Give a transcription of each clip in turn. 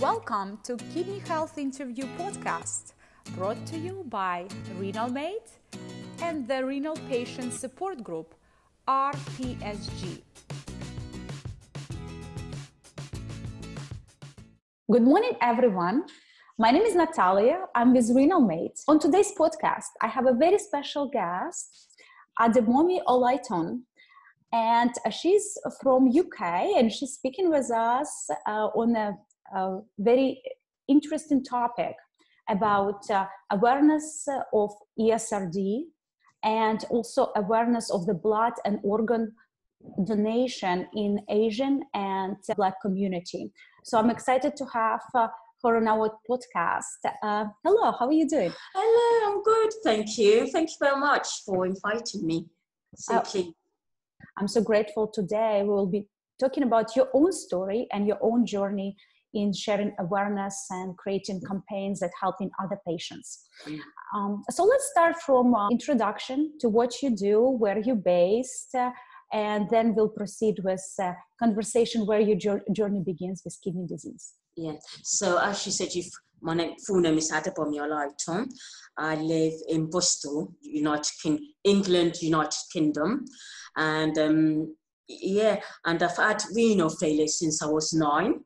Welcome to Kidney Health Interview Podcast, brought to you by Renal Mate and the Renal Patient Support Group, RPSG. Good morning, everyone. My name is Natalia. I'm with Renal Mate. On today's podcast, I have a very special guest, Adebomi Olaitan, and she's from UK, and she's speaking with us uh, on a, a, very interesting topic about uh, awareness of ESRD and also awareness of the blood and organ donation in Asian and Black community. So I'm excited to have uh, her on our podcast. Uh, hello, how are you doing? Hello, I'm good, thank you. Thank you very much for inviting me. So uh, I'm so grateful today. We will be talking about your own story and your own journey in sharing awareness and creating campaigns that helping other patients. Mm. Um, so let's start from uh, introduction to what you do, where you're based, uh, and then we'll proceed with uh, conversation where your journey begins with kidney disease. Yeah. So as you said, you my name, full name is Adebomi Olaitan. I live in Bristol, United King, England, United Kingdom, and um, yeah, and I've had renal failure since I was nine,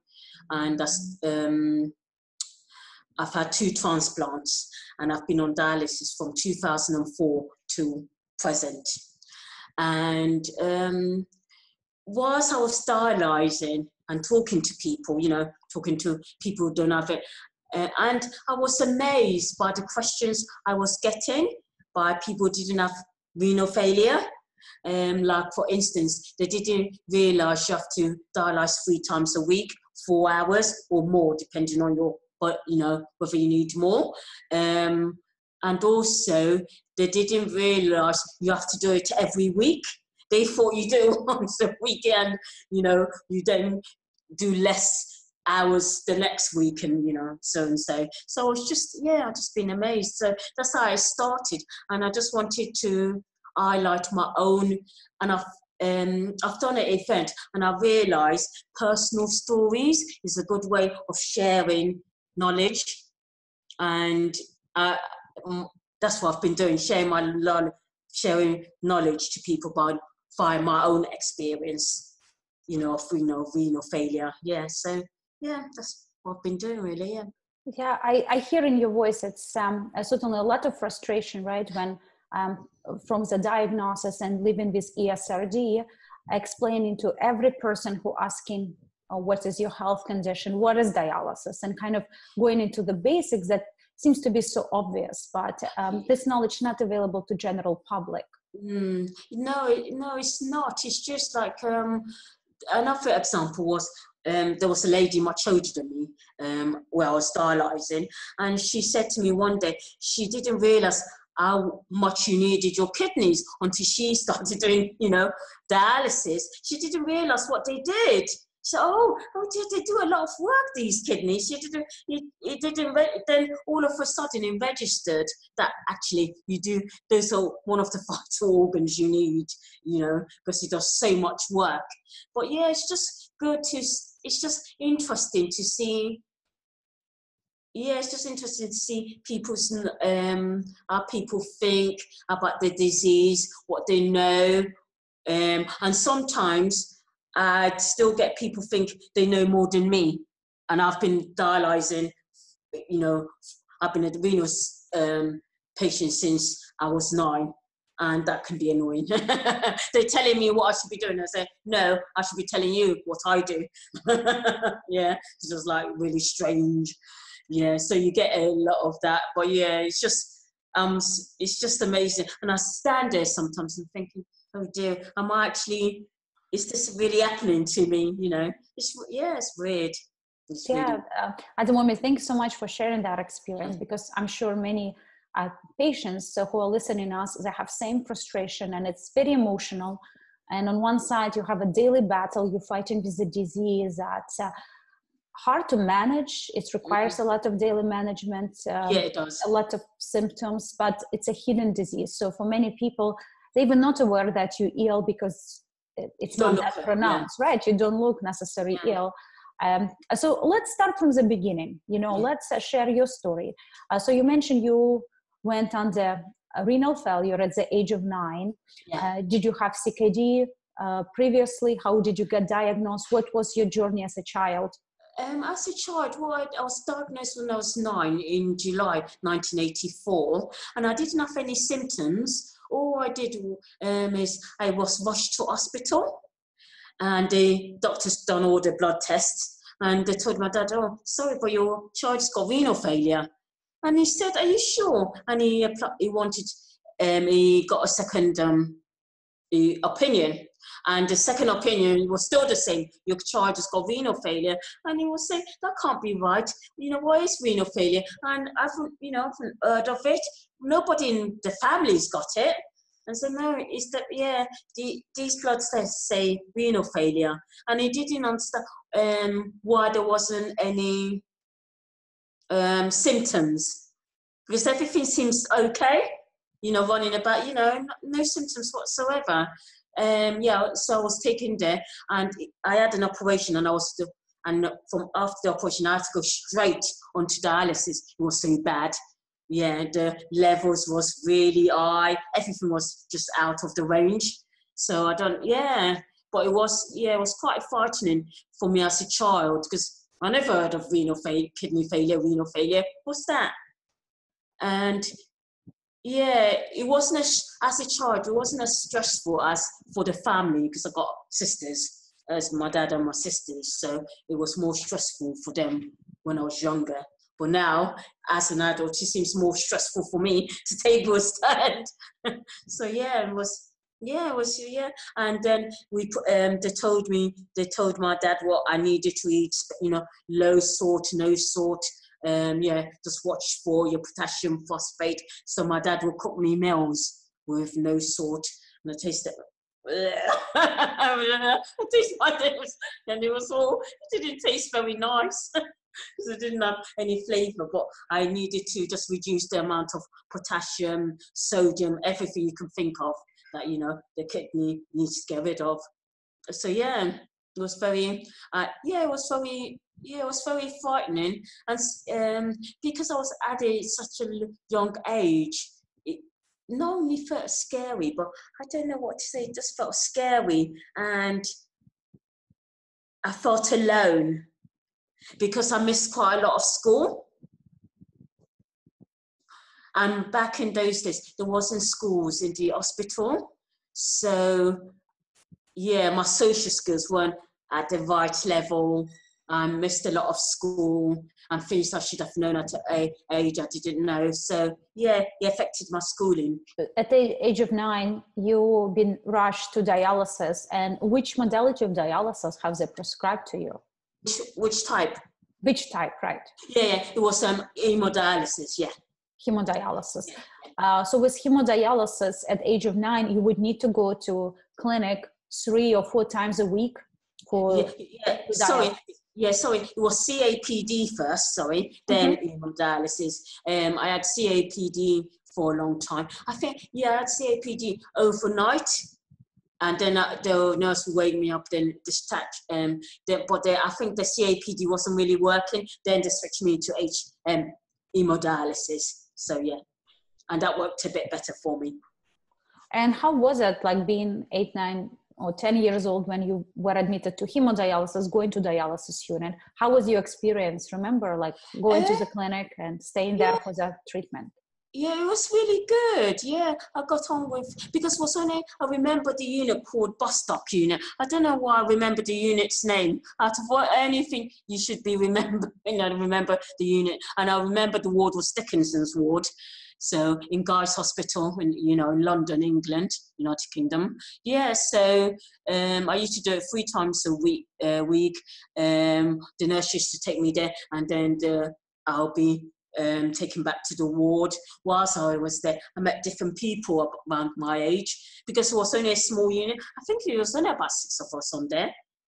and um, I've had two transplants, and I've been on dialysis from 2004 to present. And um, whilst I was dialyzing and talking to people, you know, talking to people who don't have it, uh, and I was amazed by the questions I was getting by people who didn't have renal failure. Um, like for instance, they didn't realize you have to dialyze three times a week, four hours or more, depending on your, but you know whether you need more. Um, and also, they didn't realize you have to do it every week. They thought you do it once a weekend. You know, you then do less hours the next week and you know so and so so i was just yeah i've just been amazed so that's how i started and i just wanted to highlight my own and i've um, I've done an event and I realised personal stories is a good way of sharing knowledge, and uh, that's what I've been doing, sharing my sharing knowledge to people by by my own experience, you know, of renal renal failure. Yeah, so yeah, that's what I've been doing really. Yeah. Yeah, I, I hear in your voice it's um, certainly a lot of frustration, right? When um, from the diagnosis and living with ESRD, explaining to every person who asking uh, what is your health condition, what is dialysis, and kind of going into the basics that seems to be so obvious, but um, this knowledge not available to general public. Mm, no, no, it's not. It's just like um, another example was um, there was a lady much older than me um, where I was dialyzing, and she said to me one day she didn't realize how much you needed your kidneys until she started doing, you know, dialysis. She didn't realize what they did. So, oh, oh, they do a lot of work, these kidneys. You didn't, you, you didn't, re- then all of a sudden it registered that actually you do, those are one of the vital organs you need, you know, because it does so much work. But yeah, it's just good to, it's just interesting to see yeah, it's just interesting to see people's um, how people think about the disease, what they know, um, and sometimes I still get people think they know more than me, and I've been dialyzing. You know, I've been a renal um, patient since I was nine, and that can be annoying. They're telling me what I should be doing. I say, no, I should be telling you what I do. yeah, it's just like really strange. Yeah, so you get a lot of that. But yeah, it's just um, it's just amazing. And I stand there sometimes and thinking, oh dear, am I actually? Is this really happening to me? You know, it's yeah, it's weird. It's yeah, really... uh, at the moment, thanks so much for sharing that experience because I'm sure many uh, patients who are listening us they have same frustration and it's very emotional and on one side you have a daily battle you're fighting with the disease that uh, hard to manage it requires mm-hmm. a lot of daily management um, yeah it does a lot of symptoms but it's a hidden disease so for many people they're even not aware that you're ill because it's not that pronounced yeah. right you don't look necessarily yeah. ill Um, so let's start from the beginning. You know, Yeah. let's uh, share your story. Uh, so you mentioned you went under a renal failure at the age of nine. Uh, did you have CKD uh, previously? How did you get diagnosed? What was your journey as a child? Um, as a child, well, I, was diagnosed when I was nine in July 1984, and I didn't have any symptoms. All I did um, is I was rushed to hospital, and the doctors done all the blood tests, and they told my dad, "Oh, sorry, but your child's got renal failure." And he said, "Are you sure?" And he he wanted, um, he got a second um, opinion, and the second opinion was still the same. Your child has got renal failure, and he was saying that can't be right. You know, why is renal failure? And I haven't, you know, I haven't heard of it. Nobody in the family's got it. And so no, it's that yeah, the, these blood tests say renal failure, and he didn't understand um, why there wasn't any um, symptoms because everything seems okay. You know, running about, you know, no, no symptoms whatsoever. Um, yeah, so I was taken there, and I had an operation, and I was still, and from after the operation, I had to go straight onto dialysis. It was so bad. Yeah, the levels was really high. Everything was just out of the range. So I don't, yeah, but it was, yeah, it was quite frightening for me as a child because I never heard of renal failure, kidney failure, renal failure. What's that? And yeah, it wasn't as, as a child, it wasn't as stressful as for the family because I got sisters, as my dad and my sisters. So it was more stressful for them when I was younger. But now, as an adult, it seems more stressful for me to take a stand. so yeah, it was yeah, it was yeah. And then we um, they told me they told my dad what I needed to eat. You know, low salt, no salt. Um, yeah, just watch for your potassium phosphate. So my dad would cook me meals with no salt, and I tasted. I tasted my lips, and it was all. It didn't taste very nice because it didn't have any flavor. But I needed to just reduce the amount of potassium, sodium, everything you can think of that you know the kidney needs to get rid of. So yeah, it was very. Uh, yeah, it was very. Yeah, it was very frightening, and um, because I was at a, such a young age, it not only felt scary, but I don't know what to say. It just felt scary, and I felt alone because I missed quite a lot of school. And back in those days, there wasn't schools in the hospital. So, yeah, my social skills weren't at the right level. I missed a lot of school and things I should have known at an age I didn't know. So, yeah, it affected my schooling. At the age of nine, you've been rushed to dialysis. And which modality of dialysis have they prescribed to you? Which, which type? Which type, right? Yeah, yeah, it was um, hemodialysis, yeah. Hemodialysis. Uh, so with hemodialysis at age of nine, you would need to go to clinic three or four times a week for yeah, yeah. sorry yeah sorry it was capd first sorry. Then Mm-hmm. hemodialysis um i had capd for a long time. I think yeah i had capd overnight and then uh, the nurse would wake me up then discharge um the, but the, i think the capd wasn't really working. Then they switched me to h um hemodialysis. So yeah. And that worked a bit better for me. And how was it like being eight, nine, or 10 years old when you were admitted to hemodialysis, going to dialysis unit? How was your experience? Remember, like going to Uh, the clinic and staying there for the treatment? Yeah, it was really good. Yeah, I got on with because what's on it? I remember the unit called bus stop unit. I don't know why I remember the unit's name. Out of what anything you should be remembering, I remember the unit, and I remember the ward was Dickinson's ward. So in Guy's Hospital, in you know in London, England, United Kingdom. Yeah, so um, I used to do it three times a week. Uh, week. Um, the nurse used to take me there, and then the, I'll be um, taken back to the ward. Whilst I was there, I met different people around my age because it was only a small unit. I think it was only about six of us on there.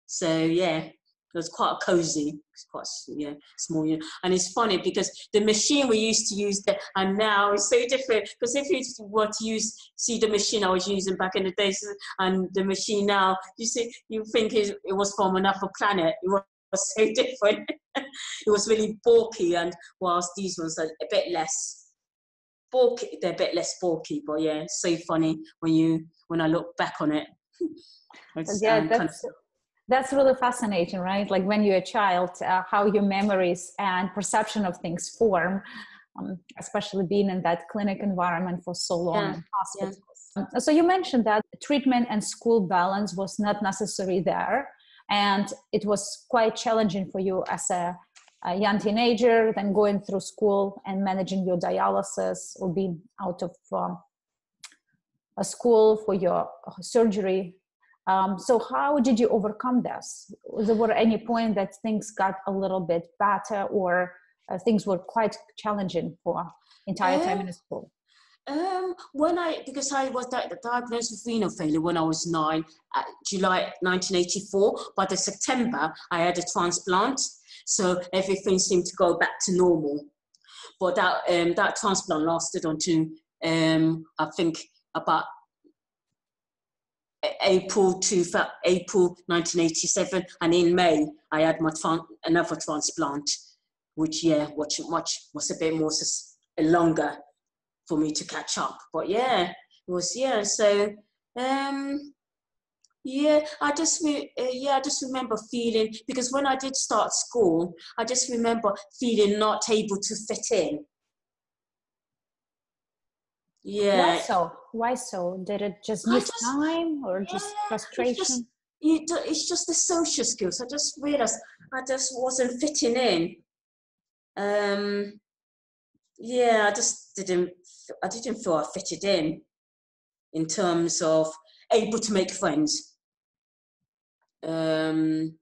So yeah, it was quite cozy. It's quite yeah small unit, and it's funny because the machine we used to use there and now is so different. Because if you were to use see the machine I was using back in the days and the machine now, you see you think it, it was from another planet. It was so different. it was really bulky, and whilst these ones are a bit less bulky, they're a bit less bulky. But yeah, so funny when you when I look back on it. yeah, um, that's, kind of, that's really fascinating, right? Like when you're a child, uh, how your memories and perception of things form. Um, especially being in that clinic environment for so long yeah, in hospitals. Yeah. Um, so you mentioned that treatment and school balance was not necessary there and it was quite challenging for you as a, a young teenager then going through school and managing your dialysis or being out of um, a school for your surgery um, so how did you overcome this was there any point that things got a little bit better or uh, things were quite challenging for entire time in uh, school um, when I, because I was di- diagnosed with renal failure when I was nine, July 1984. By the September, I had a transplant, so everything seemed to go back to normal. But that um, that transplant lasted until um, I think about April to April 1987, and in May I had my tran- another transplant, which yeah, which much was a bit more longer for me to catch up. But yeah, it was yeah. So um, yeah, I just uh, yeah, I just remember feeling because when I did start school, I just remember feeling not able to fit in. Yeah. Why so? Why so? Did it just need time or just frustration? It's just, you do, it's just the social skills. I just realized I just wasn't fitting in. Um, yeah, I just didn't I didn't feel I fitted in in terms of able to make friends. Um,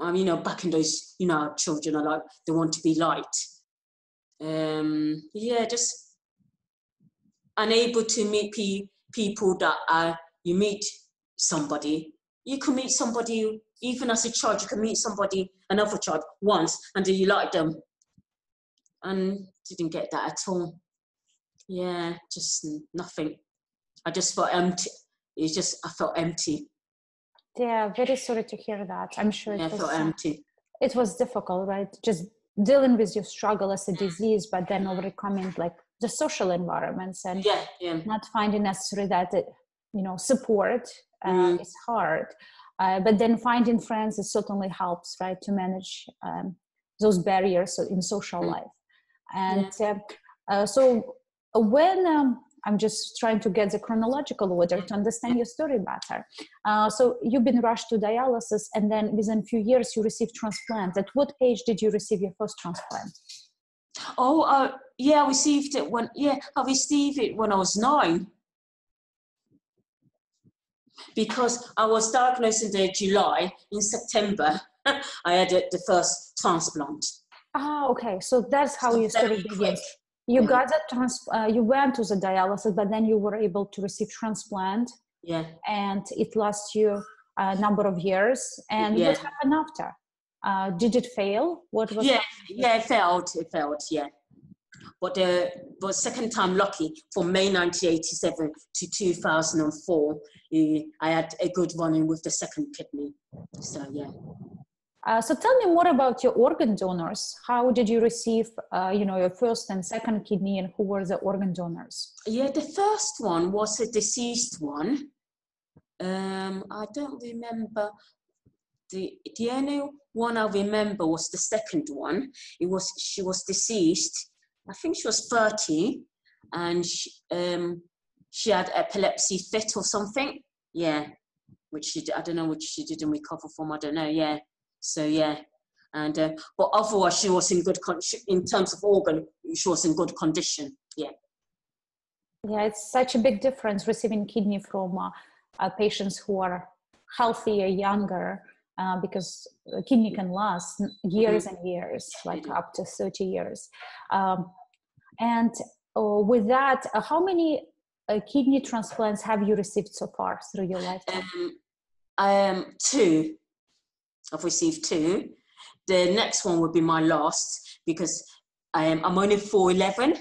I mean, you know, back in those, you know, children are like they want to be liked. Um, yeah, just unable to meet pe- people that are you meet somebody. You can meet somebody even as a child. You can meet somebody, another child, once, and do you like them? And didn't get that at all. Yeah, just nothing. I just felt empty. It's just I felt empty. Yeah, very sorry to hear that. I'm sure it yeah, was, felt empty. It was difficult, right? Just dealing with your struggle as a disease, but then overcoming like the social environments and yeah, yeah. not finding necessarily that you know support uh, mm. is hard. Uh, but then finding friends it certainly helps, right, to manage um, those barriers in social mm. life and uh, uh, so uh, when um, i'm just trying to get the chronological order to understand your story better uh, so you've been rushed to dialysis and then within a few years you received transplant at what age did you receive your first transplant oh uh, yeah i received it when yeah i received it when i was nine because I was diagnosed in the July. In September, I had the first transplant. Ah, okay. So that's how so you started begins. You mm-hmm. got that trans. Uh, you went to the dialysis, but then you were able to receive transplant. Yeah. And it lasts you a number of years. And yeah. what happened after? Uh, did it fail? What was? Yeah, yeah, it failed. It failed. Yeah. But the but second time lucky from May 1987 to 2004, eh, I had a good running with the second kidney. So yeah. Uh, so tell me more about your organ donors. How did you receive, uh, you know, your first and second kidney, and who were the organ donors? Yeah, the first one was a deceased one. Um, I don't remember. The, the only one I remember was the second one. It was she was deceased. I think she was thirty, and she, um, she had epilepsy fit or something. Yeah, which she I don't know which she didn't recover from. I don't know. Yeah, so yeah, and uh, but otherwise she was in good in terms of organ. She was in good condition. Yeah. Yeah, it's such a big difference receiving kidney from uh, uh, patients who are healthier, younger, uh, because kidney can last years mm-hmm. and years, like up to 30 years. Um, and uh, with that, uh, how many uh, kidney transplants have you received so far through your lifetime? Um, um, two. I've received two. The next one would be my last because um, I'm only 4'11.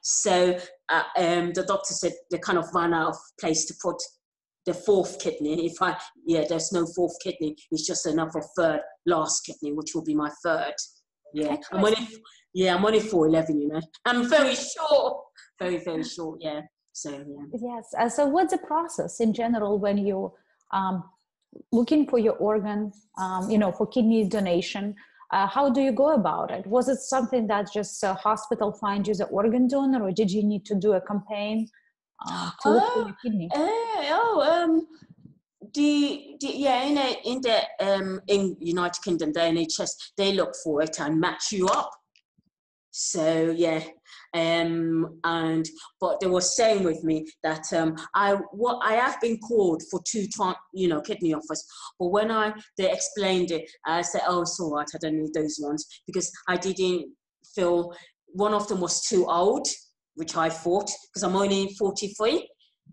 So uh, um, the doctor said they kind of ran out of place to put the fourth kidney. If I, yeah, there's no fourth kidney. It's just another third, last kidney, which will be my third. Yeah, I'm only, yeah, I'm only four eleven. You know, I'm very short, very very short. Yeah. So yeah. Yes. Uh, so what's the process in general when you um, looking for your organ? Um, you know, for kidney donation. Uh, how do you go about it? Was it something that just a hospital find you as an organ donor, or did you need to do a campaign? uh, to look for your kidney? Oh, um, the, the yeah in a, in the um in United Kingdom the NHS they look for it and match you up. So yeah, um, and but they were saying with me that um, I what I have been called for two you know kidney offers, but when I they explained it, I said, oh, it's all right, I don't need those ones because I didn't feel one of them was too old which I thought, because I'm only 43.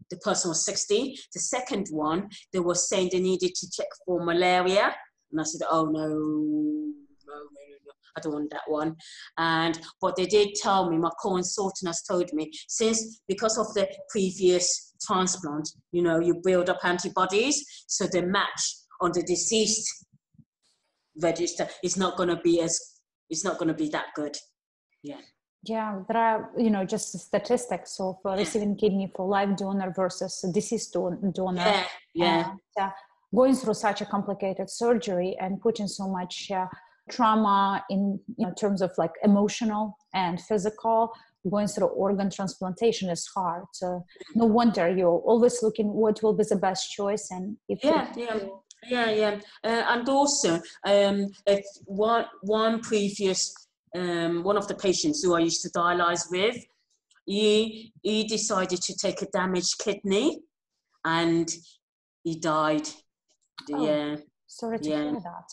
The person was 60. The second one, they were saying they needed to check for malaria. And I said, oh, no, no, no, no, I don't want that one. And but they did tell me, my consultant has told me, since because of the previous transplant, you know, you build up antibodies, so the match on the deceased register is not going to be as, it's not going to be that good. Yeah yeah there are you know just statistics of uh, receiving kidney for live donor versus deceased donor. Yeah, yeah. And, uh, going through such a complicated surgery and putting so much uh, trauma in you know, terms of like emotional and physical going through organ transplantation is hard. So no wonder you're always looking what will be the best choice and if yeah yeah yeah yeah. Uh, and also um if one one previous um, one of the patients who I used to dialyze with, he, he decided to take a damaged kidney and he died. Oh, yeah. Sorry to yeah. hear that.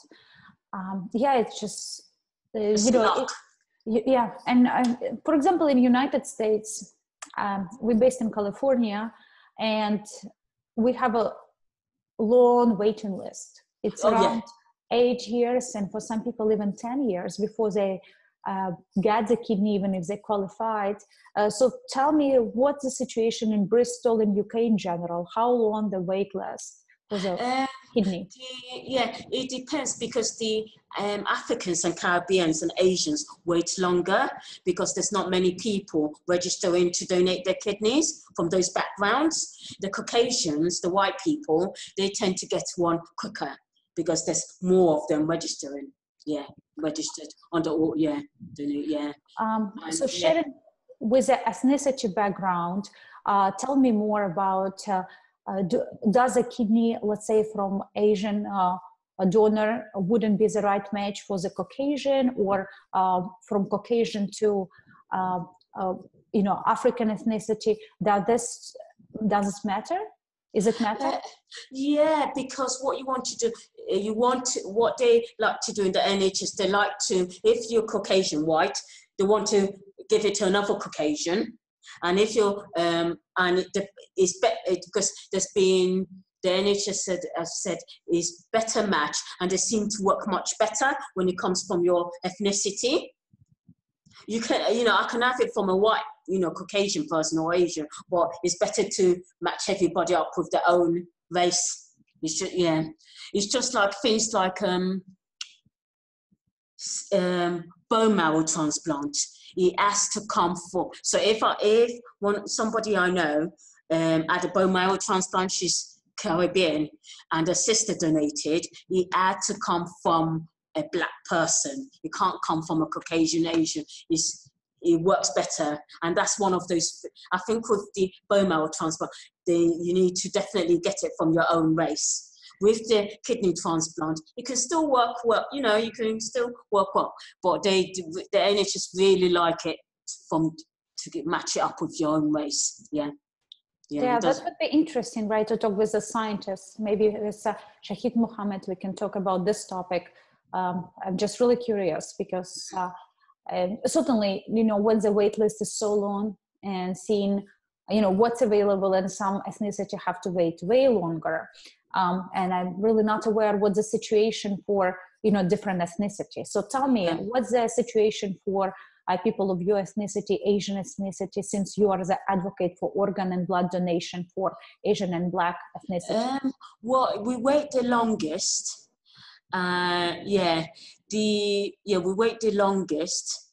Um, yeah, it's just, uh, you know, it, yeah. And uh, for example, in United States, um, we're based in California and we have a long waiting list. It's oh, around yeah. eight years and for some people even 10 years before they uh, get the kidney even if they qualified. Uh, so tell me what's the situation in Bristol and UK in general? How long the wait list for the uh, kidney? The, yeah, it depends because the um, Africans and Caribbeans and Asians wait longer because there's not many people registering to donate their kidneys from those backgrounds. The Caucasians, the white people, they tend to get one quicker because there's more of them registering yeah, registered under all, yeah, yeah. Um, so Sharon, yeah. with an ethnicity background, uh, tell me more about, uh, uh, do, does a kidney, let's say from Asian uh, a donor wouldn't be the right match for the Caucasian or uh, from Caucasian to, uh, you know, African ethnicity, does this, does this matter? Is it matter? Uh, yeah, because what you want to do, uh, you want to, what they like to do in the NHS, they like to, if you're Caucasian white, they want to give it to another Caucasian. And if you're, um, and it, it's be, because there's been, the NHS said, as said, is better match, and they seem to work much better when it comes from your ethnicity. You can, you know, I can have it from a white you know, Caucasian person or Asian, but it's better to match everybody up with their own race. It's just, yeah, it's just like things like um, um, bone marrow transplant. He has to come for. So if I, if one somebody I know um, had a bone marrow transplant, she's Caribbean, and a sister donated, he had to come from a black person. He can't come from a Caucasian Asian. He's it works better. And that's one of those, I think with the bone marrow transplant, the, you need to definitely get it from your own race. With the kidney transplant, it can still work well, you know, you can still work well, but they, the NHS really like it from to get, match it up with your own race. Yeah. Yeah, yeah that would be interesting, right? To talk with a scientist, maybe with uh, Shahid Muhammad, we can talk about this topic. Um, I'm just really curious because uh, and certainly you know when the wait list is so long and seeing you know what's available and some ethnicity have to wait way longer um, and i'm really not aware what the situation for you know different ethnicities so tell me what's the situation for uh, people of your ethnicity asian ethnicity since you are the advocate for organ and blood donation for asian and black ethnicity? Um, well, we wait the longest. Uh, yeah, the yeah we wait the longest.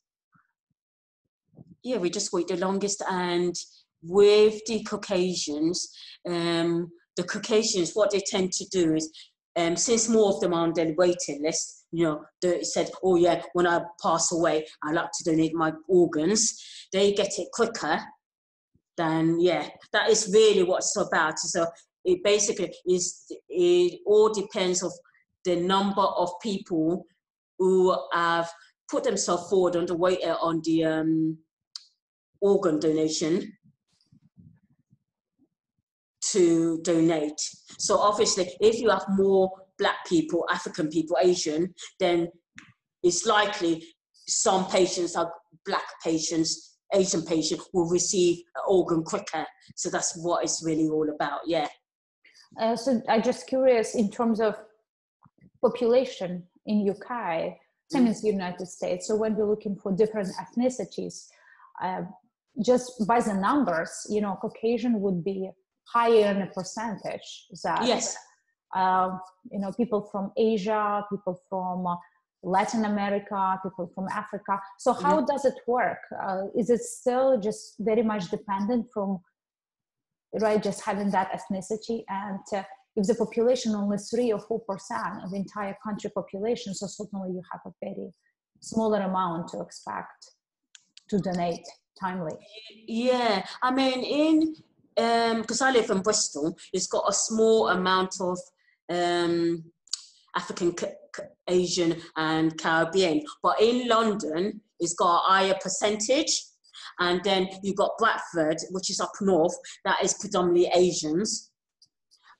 Yeah, we just wait the longest, and with the Caucasians, um, the Caucasians, what they tend to do is, um, since more of them are on the waiting list, you know, they said, oh yeah, when I pass away, I like to donate my organs. They get it quicker than yeah. That is really what it's about. So it basically is it all depends of the number of people who have put themselves forward on the way uh, on the um, organ donation to donate. So obviously, if you have more black people, African people, Asian, then it's likely some patients are black patients, Asian patients will receive an organ quicker. So that's what it's really all about. Yeah. Uh, so I'm just curious in terms of population in UK, same as the United States. So when we're looking for different ethnicities, uh, just by the numbers, you know, Caucasian would be higher in a percentage that, Yes. uh, you know, people from Asia, people from Latin America, people from Africa. So how does it work? Uh, is it still just very much dependent from right just having that ethnicity and uh, if the population only three or four percent of the entire country population so certainly you have a very smaller amount to expect to donate timely Yeah, I mean, in because I live in Bristol, it's got a small amount of um, African, Ca- Ca- Asian, and Caribbean, but in London, it's got a higher percentage. And then you've got Bradford, which is up north, that is predominantly Asians.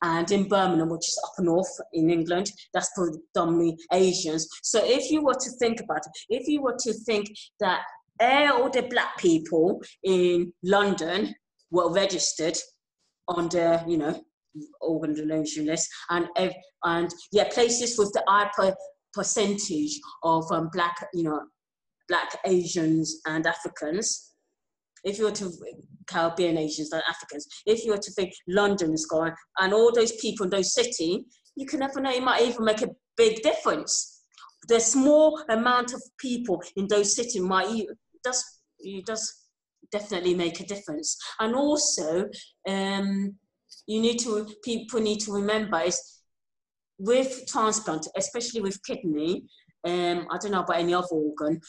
And in Birmingham, which is up north in England, that's predominantly Asians. So if you were to think about it, if you were to think that all the black people in London were registered on the, you know, organ donation list, and and yeah, places with the high per- percentage of um, black, you know, black Asians and Africans. If you were to Caribbean Asians and Africans, if you were to think London is gone and all those people in those cities, you can never know. It might even make a big difference. The small amount of people in those cities might e- does you does definitely make a difference. And also, um, you need to people need to remember is with transplant, especially with kidney. Um, I don't know about any other organ.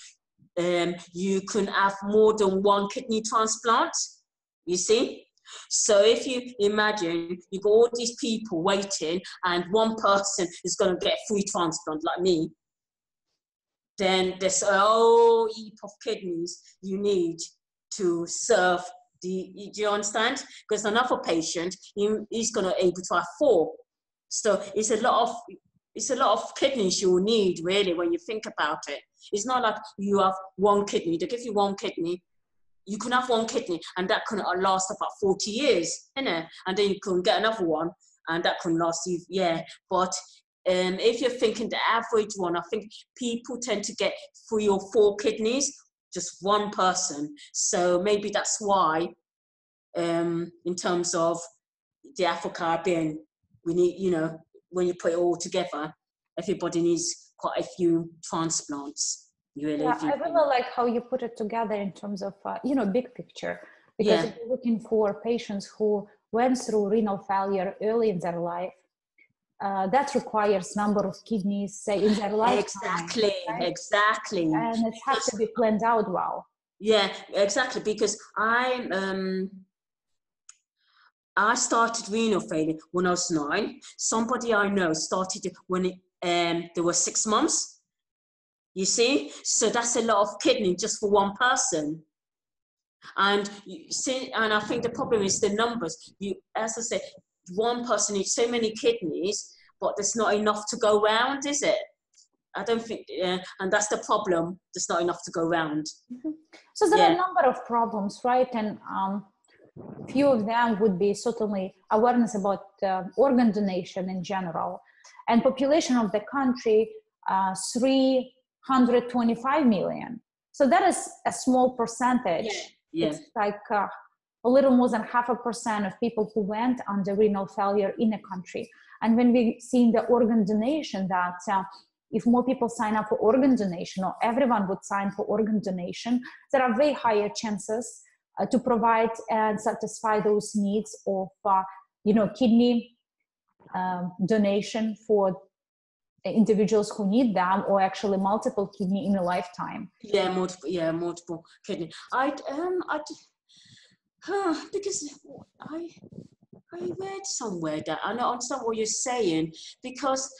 Um, you can have more than one kidney transplant. You see. So if you imagine you've got all these people waiting, and one person is going to get free transplant, like me, then there's a whole heap of kidneys you need to serve the do you understand because another patient he, he's going to able to have four so it's a lot of it's a lot of kidneys you will need really when you think about it it's not like you have one kidney they give you one kidney you can have one kidney and that can last about 40 years innit? and then you can get another one and that can last you yeah but um, if you're thinking the average one, I think people tend to get three or four kidneys, just one person. So maybe that's why, um, in terms of the Afro Caribbean, we need, you know, when you put it all together, everybody needs quite a few transplants. Really, yeah i really like how you put it together in terms of uh, you know big picture because Yeah. if you're looking for patients who went through renal failure early in their life uh, that requires number of kidneys say in their lifetime exactly, right? exactly. and it has to be planned out well Yeah, exactly. Because I um I started renal failure when I was nine. Somebody I know started when um there were six months. You see, so that's a lot of kidney just for one person. And you see, and I think the problem is the numbers. You, as I said, one person needs so many kidneys, but there's not enough to go round, is it? I don't think, uh, and that's the problem. There's not enough to go round. So there are a number of problems, right? And um, few of them would be certainly awareness about uh, organ donation in general, and population of the country uh, 325 million. So that is a small percentage. Yeah. yeah. It's like uh, a little more than half a percent of people who went under renal failure in a country. And when we see in the organ donation that uh, if more people sign up for organ donation or everyone would sign for organ donation, there are way higher chances uh, to provide and satisfy those needs of, uh, you know, kidney um, donation for individuals who need them or actually multiple kidney in a lifetime. Yeah, multiple, yeah, multiple kidney. I, um, I, huh, because I, I read somewhere that I don't understand what you're saying because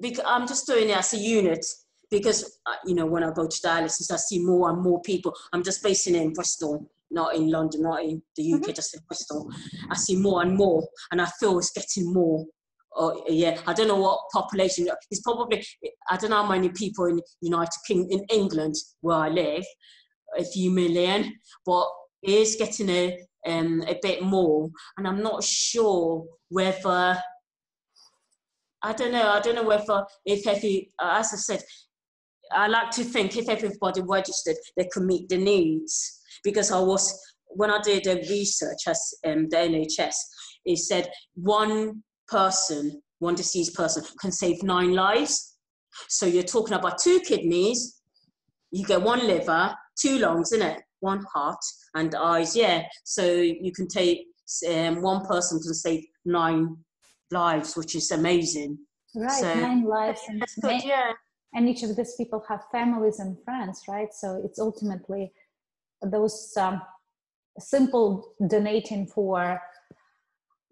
because I'm just doing it as a unit because uh, you know when I go to dialysis I see more and more people. I'm just basing it in Bristol, not in London, not in the UK, mm-hmm. just in Bristol. I see more and more, and I feel it's getting more. Oh yeah, I don't know what population. It's probably I don't know how many people in United Kingdom in England where I live, a few million, but it is getting a um, a bit more, and I'm not sure whether I don't know. I don't know whether if uh, as I said, I like to think if everybody registered, they could meet the needs. Because I was when I did the research as um, the NHS, it said one person, one deceased person, can save nine lives. So you're talking about two kidneys, you get one liver, two lungs, in it, one heart and eyes. Yeah. So you can take um, one person can save nine lives, which is amazing. Right, so, nine lives. And, good, yeah. And each of these people have families and friends, right? So it's ultimately those um, simple donating for,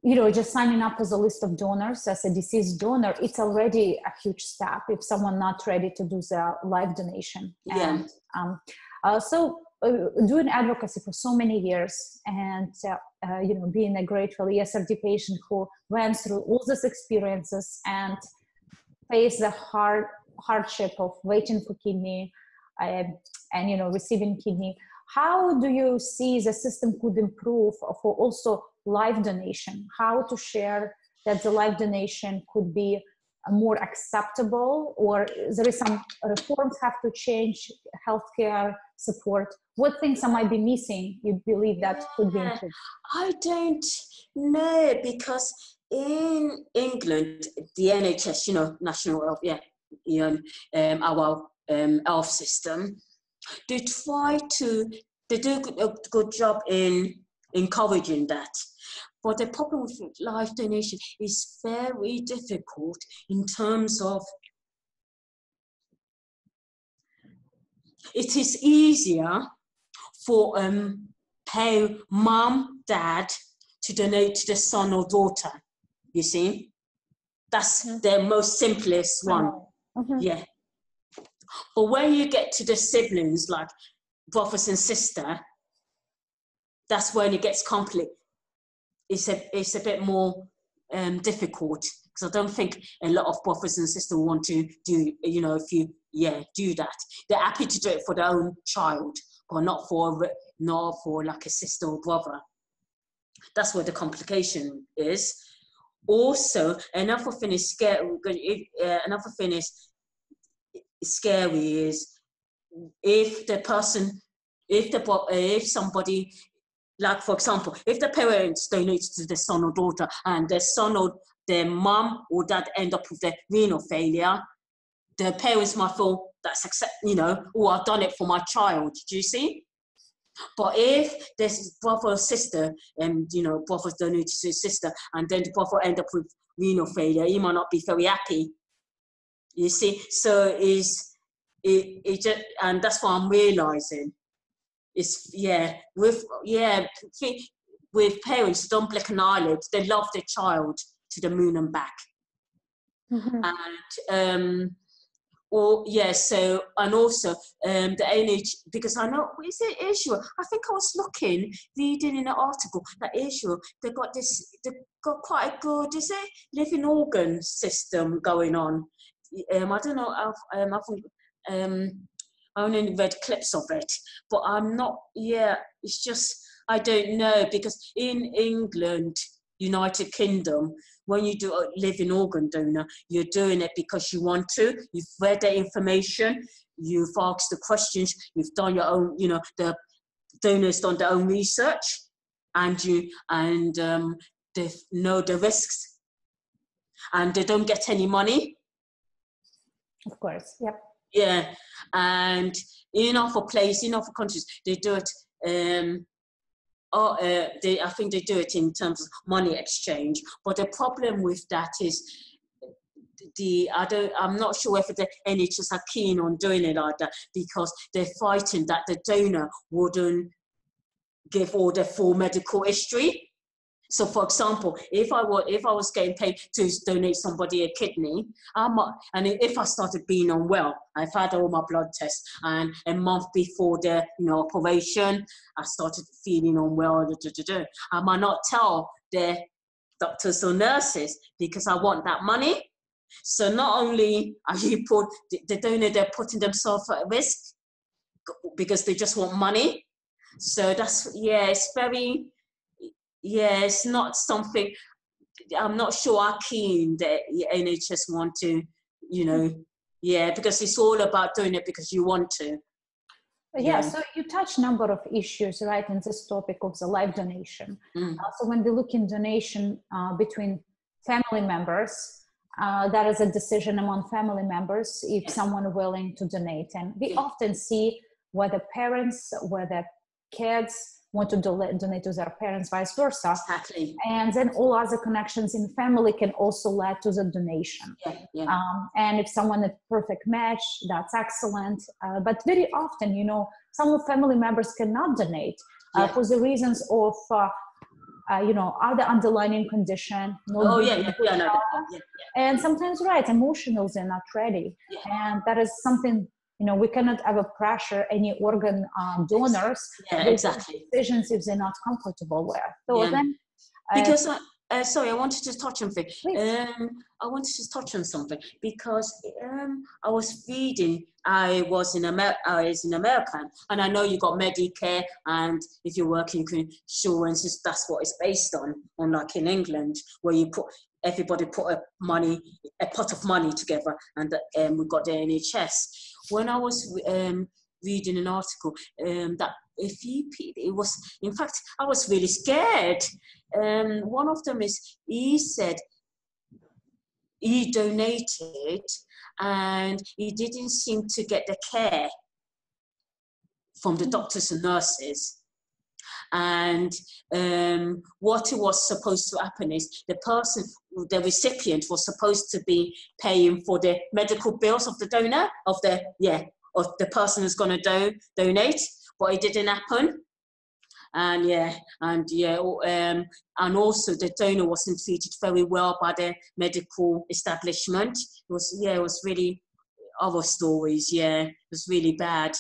you know, just signing up as a list of donors as a deceased donor, it's already a huge step if someone not ready to do the live donation. Yeah. And, um, uh, so uh, doing advocacy for so many years and uh, uh, you know being a grateful ESRD patient who went through all these experiences and faced the hard hardship of waiting for kidney uh, and you know receiving kidney. How do you see the system could improve for also live donation? How to share that the live donation could be more acceptable or there is some reforms have to change healthcare support? What things am I might be missing you believe that could be improved? I don't know because in england the nhs you know national health yeah you know um, our um, health system they try to they do a good job in encouraging that but the problem with life donation is very difficult in terms of it is easier for um, pay mom, dad to donate to the son or daughter. You see, that's mm-hmm. the most simplest one. Mm-hmm. Yeah. But when you get to the siblings, like brothers and sister, that's when it gets complex it's a it's a bit more um, difficult because I don't think a lot of brothers and sisters want to do you know if you yeah do that they're happy to do it for their own child but not for not for like a sister or brother that's where the complication is also another thing is scary uh, another thing is scary is if the person if the if somebody like for example, if the parents donate to the son or daughter and the son or the mom or dad end up with the renal failure, the parents might feel that's accept, you know, oh, I've done it for my child. Do you see? But if this brother or sister, and you know, brother's donated to his sister, and then the brother end up with renal failure, he might not be very happy. You see, so is it, it just, and that's what I'm realizing it's yeah with yeah with parents don't blink an eyelid they love their child to the moon and back mm-hmm. and um or yeah so and also um the nh because i know is it israel i think i was looking reading in an article that israel they've got this they've got quite a good is it living organ system going on um i don't know um, I've, um I only read clips of it, but I'm not. Yeah, it's just I don't know because in England, United Kingdom, when you do a living organ donor, you're doing it because you want to. You've read the information, you've asked the questions, you've done your own, you know, the donors done their own research, and you and um, they know the risks, and they don't get any money. Of course, yep. Yeah, and in other places, in other countries, they do it. Um, oh, uh, they, I think they do it in terms of money exchange. But the problem with that is the I don't I'm not sure if the NHS are keen on doing it like that because they're fighting that the donor wouldn't give all the full medical history. So, for example, if I were if I was getting paid to donate somebody a kidney, I'm, and if I started being unwell, I've had all my blood tests, and a month before the you know operation, I started feeling unwell. Da, da, da, I might not tell the doctors or nurses because I want that money. So not only are you put the donor, they're putting themselves at risk because they just want money. So that's yeah, it's very yeah, it's not something I'm not sure how keen the NHS want to, you know, yeah, because it's all about doing it because you want to. Yeah, yeah, so you touch number of issues right in this topic of the life donation. Mm. Uh, so when we look in donation uh, between family members, uh, that is a decision among family members if yes. someone willing to donate, and we often see whether parents, whether kids want to donate to their parents, vice versa. Exactly. And then all other connections in family can also lead to the donation. Yeah, yeah. Um, and if someone a perfect match, that's excellent. Uh, but very often, you know, some of family members cannot donate uh, for the reasons of. Uh, uh, you know, other underlying condition. No oh yeah, yeah, yeah, no, yeah, yeah, And sometimes, right, emotional, they're not ready, and that is something you know we cannot ever pressure any organ uh, donors yeah, exactly. decisions if they're not comfortable with so yeah. then uh, because uh, uh, sorry, I wanted to touch on something. Um, I wanted to touch on something because um, I was reading. I was in America. I was in America, and I know you got Medicare, and if you're working insurance, that's what it's based on. Unlike in England, where you put everybody put a money, a pot of money together, and um, we got the NHS when I was um, reading an article um, that a few people, it was, in fact, I was really scared. Um, one of them is, he said he donated and he didn't seem to get the care from the doctors and nurses. And um, what it was supposed to happen is the person, the recipient, was supposed to be paying for the medical bills of the donor, of the yeah, of the person who's going to do, donate, but it didn't happen. And yeah, and yeah, um, and also the donor wasn't treated very well by the medical establishment. It was yeah, it was really other stories. Yeah, it was really bad.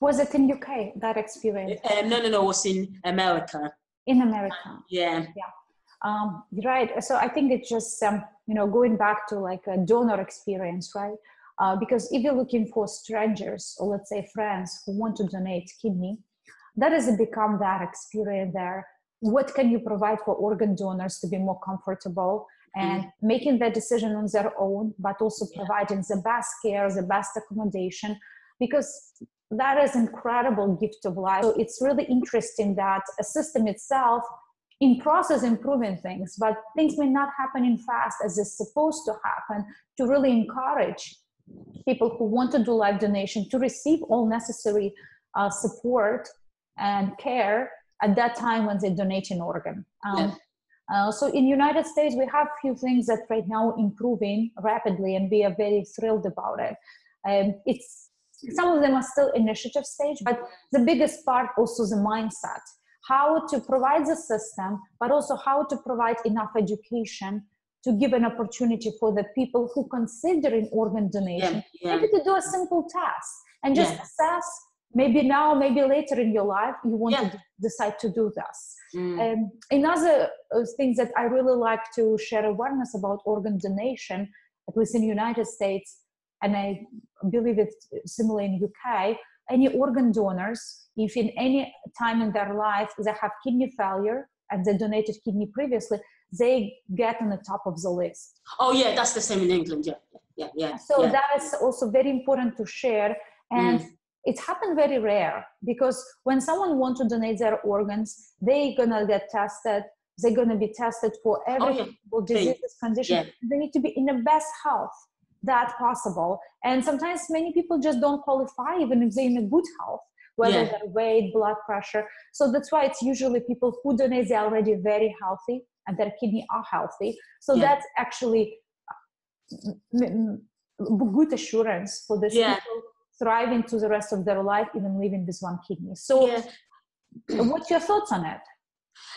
Was it in UK that experience? Um, no, no, no. It was in America. In America. Yeah. Yeah. Um, right. So I think it's just um, you know going back to like a donor experience, right? Uh, because if you're looking for strangers or let's say friends who want to donate kidney, that has become that experience there. What can you provide for organ donors to be more comfortable and mm. making that decision on their own, but also providing the best care, the best accommodation, because that is incredible gift of life. So it's really interesting that a system itself in process improving things, but things may not happen in fast as is supposed to happen to really encourage people who want to do life donation to receive all necessary uh, support and care at that time when they donate an organ. Um, yeah. Uh, so in United States, we have few things that right now improving rapidly, and we are very thrilled about it. Um, it's some of them are still initiative stage but the biggest part also the mindset how to provide the system but also how to provide enough education to give an opportunity for the people who consider considering organ donation yeah, yeah. maybe to do a simple test and just yeah. assess maybe now maybe later in your life you want to d- decide to do this mm. um, another uh, things that i really like to share awareness about organ donation at least in the united states and I believe it's similar in UK, any organ donors, if in any time in their life they have kidney failure and they donated kidney previously, they get on the top of the list. Oh yeah, that's the same in England. Yeah, yeah, yeah. So yeah. that is also very important to share, and mm. it happened very rare because when someone wants to donate their organs, they're gonna get tested. They're gonna be tested for every oh, yeah. disease condition. Yeah. They need to be in the best health that possible. And sometimes many people just don't qualify, even if they're in a good health whether yeah. their weight, blood pressure. So that's why it's usually people who donate, they're already very healthy and their kidney are healthy. So yeah. that's actually good assurance for these yeah. people thriving to the rest of their life, even living with one kidney. So yeah. what's your thoughts on it?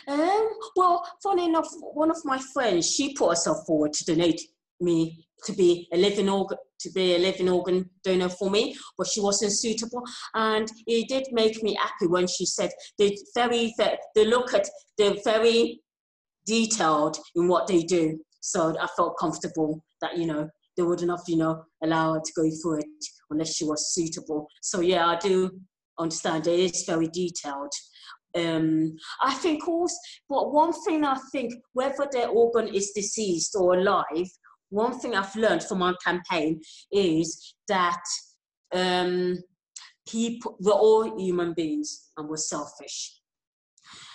Um, well, funny enough, one of my friends, she put herself forward to donate me to be a living organ to be a living organ donor for me, but she wasn't suitable. And it did make me happy when she said they very they look at they're very detailed in what they do. So I felt comfortable that you know they wouldn't have you know allow her to go through it unless she was suitable. So yeah, I do understand it is very detailed. Um, I think also, but one thing I think, whether their organ is deceased or alive, one thing I've learned from our campaign is that um, people, we're all human beings and we're selfish.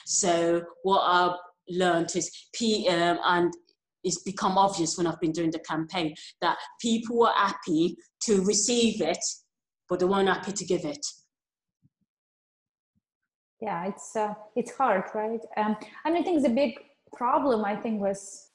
So what I've learned is, P, um, and it's become obvious when I've been doing the campaign, that people were happy to receive it, but they weren't happy to give it. Yeah, it's uh, it's hard, right? Um, and I think the big problem I think was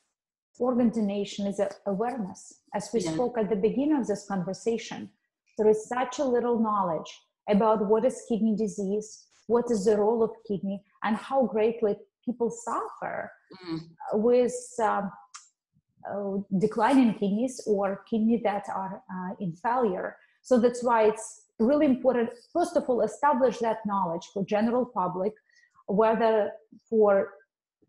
organ donation is awareness. As we yeah. spoke at the beginning of this conversation, there is such a little knowledge about what is kidney disease, what is the role of kidney, and how greatly people suffer mm. with um, uh, declining kidneys or kidney that are uh, in failure. So that's why it's really important, first of all, establish that knowledge for general public, whether for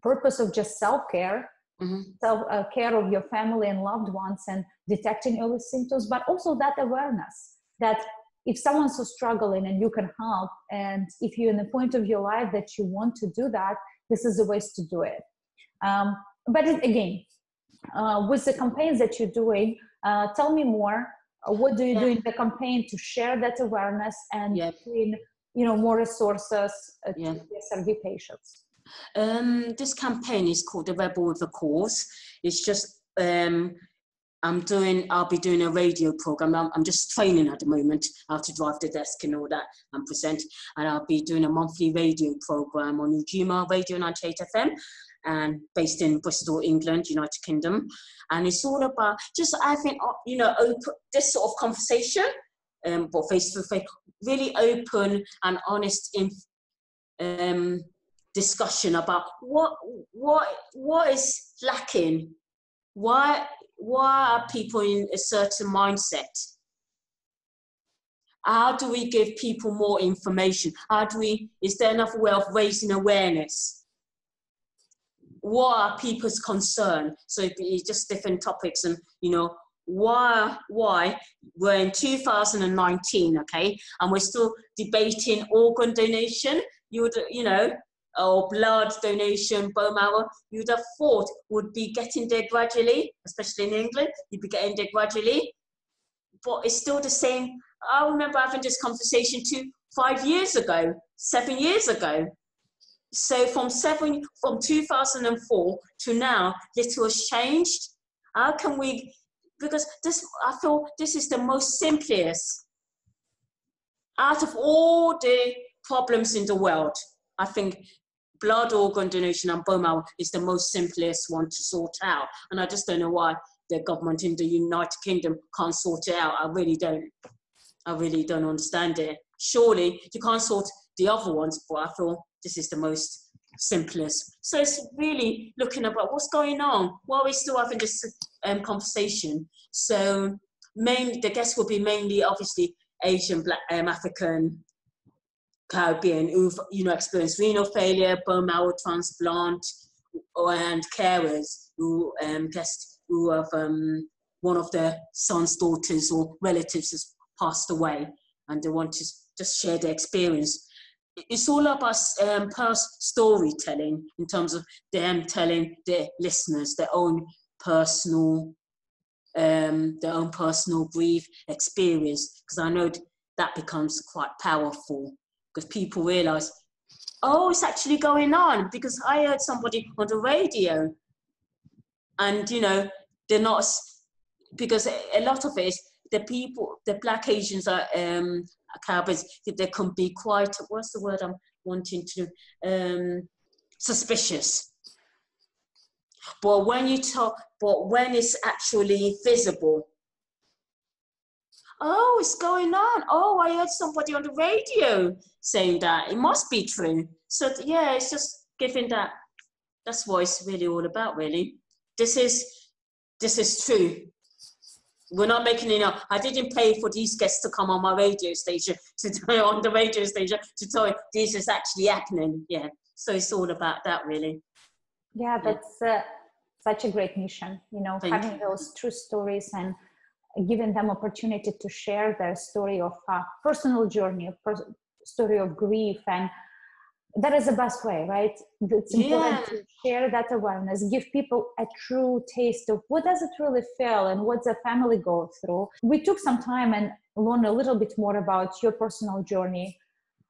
purpose of just self-care mm-hmm. self uh, care of your family and loved ones and detecting early symptoms but also that awareness that if someone's so struggling and you can help and if you're in the point of your life that you want to do that this is the ways to do it um, but it, again uh, with the campaigns that you're doing uh, tell me more uh, what do you yeah. do in the campaign to share that awareness and yeah. bring you know more resources uh, to yeah. ESRD patients um, this campaign is called the Rebel with a Cause. It's just um, I'm doing. I'll be doing a radio program. I'm, I'm, just training at the moment how to drive the desk and all that and present. And I'll be doing a monthly radio program on Ujima Radio 98 FM, and based in Bristol, England, United Kingdom. And it's all about just having, uh, you know, open this sort of conversation, um, but face to face, really open and honest in, um, discussion about what what what is lacking? Why why are people in a certain mindset? How do we give people more information? How do we is there enough way of raising awareness? What are people's concern? So it's just different topics and you know why why we're in 2019 okay? And we're still debating organ donation. You would you know or blood donation, bone marrow, you'd have thought would be getting there gradually, especially in England, you'd be getting there gradually. But it's still the same. I remember having this conversation two, five years ago, seven years ago. So from seven, from 2004 to now, little has changed. How can we, because this, I feel this is the most simplest out of all the problems in the world. I think blood organ donation and bone marrow is the most simplest one to sort out. And I just don't know why the government in the United Kingdom can't sort it out. I really don't. I really don't understand it. Surely you can't sort the other ones, but I feel this is the most simplest. So it's really looking about what's going on. Why are we still having this um, conversation? So mainly the guests will be mainly obviously Asian, Black, um, African, Caribbean who've you know experienced renal failure, bone marrow transplant, and carers who um, guessed who have um, one of their sons, daughters, or relatives has passed away, and they want to just share their experience. it's all about um, past storytelling in terms of them telling their listeners their own personal um, their own personal brief experience because I know that becomes quite powerful because people realize, oh, it's actually going on because I heard somebody on the radio, and you know they're not because a lot of it the people the black Asians are um cowboys they can be quite what's the word I'm wanting to um suspicious. But when you talk, but when it's actually visible, oh, it's going on. Oh, I heard somebody on the radio saying that. It must be true. So yeah, it's just giving that. That's what it's really all about, really. This is this is true. We're not making it up. I didn't pay for these guests to come on my radio station to on the radio station to tell you this is actually happening. Yeah. So it's all about that, really. Yeah, that's uh, such a great mission. You know, Thank having you. those true stories and giving them opportunity to share their story of uh, personal journey, pers- story of grief, and that is the best way, right? It's important yeah. to share that awareness, give people a true taste of what does it really feel and what the family go through. We took some time and learned a little bit more about your personal journey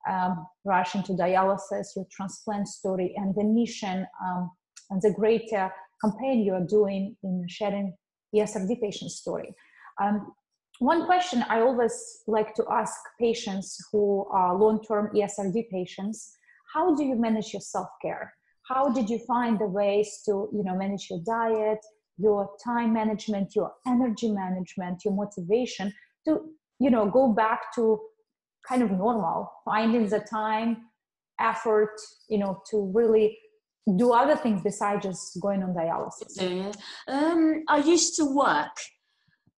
um, rush into dialysis, your transplant story, and the mission um, and the great uh, campaign you are doing in sharing ESRD patient story. Um, one question I always like to ask patients who are long-term ESRD patients, how do you manage your self-care? How did you find the ways to, you know, manage your diet, your time management, your energy management, your motivation to, you know, go back to kind of normal, finding the time, effort, you know, to really do other things besides just going on dialysis? Um, I used to work,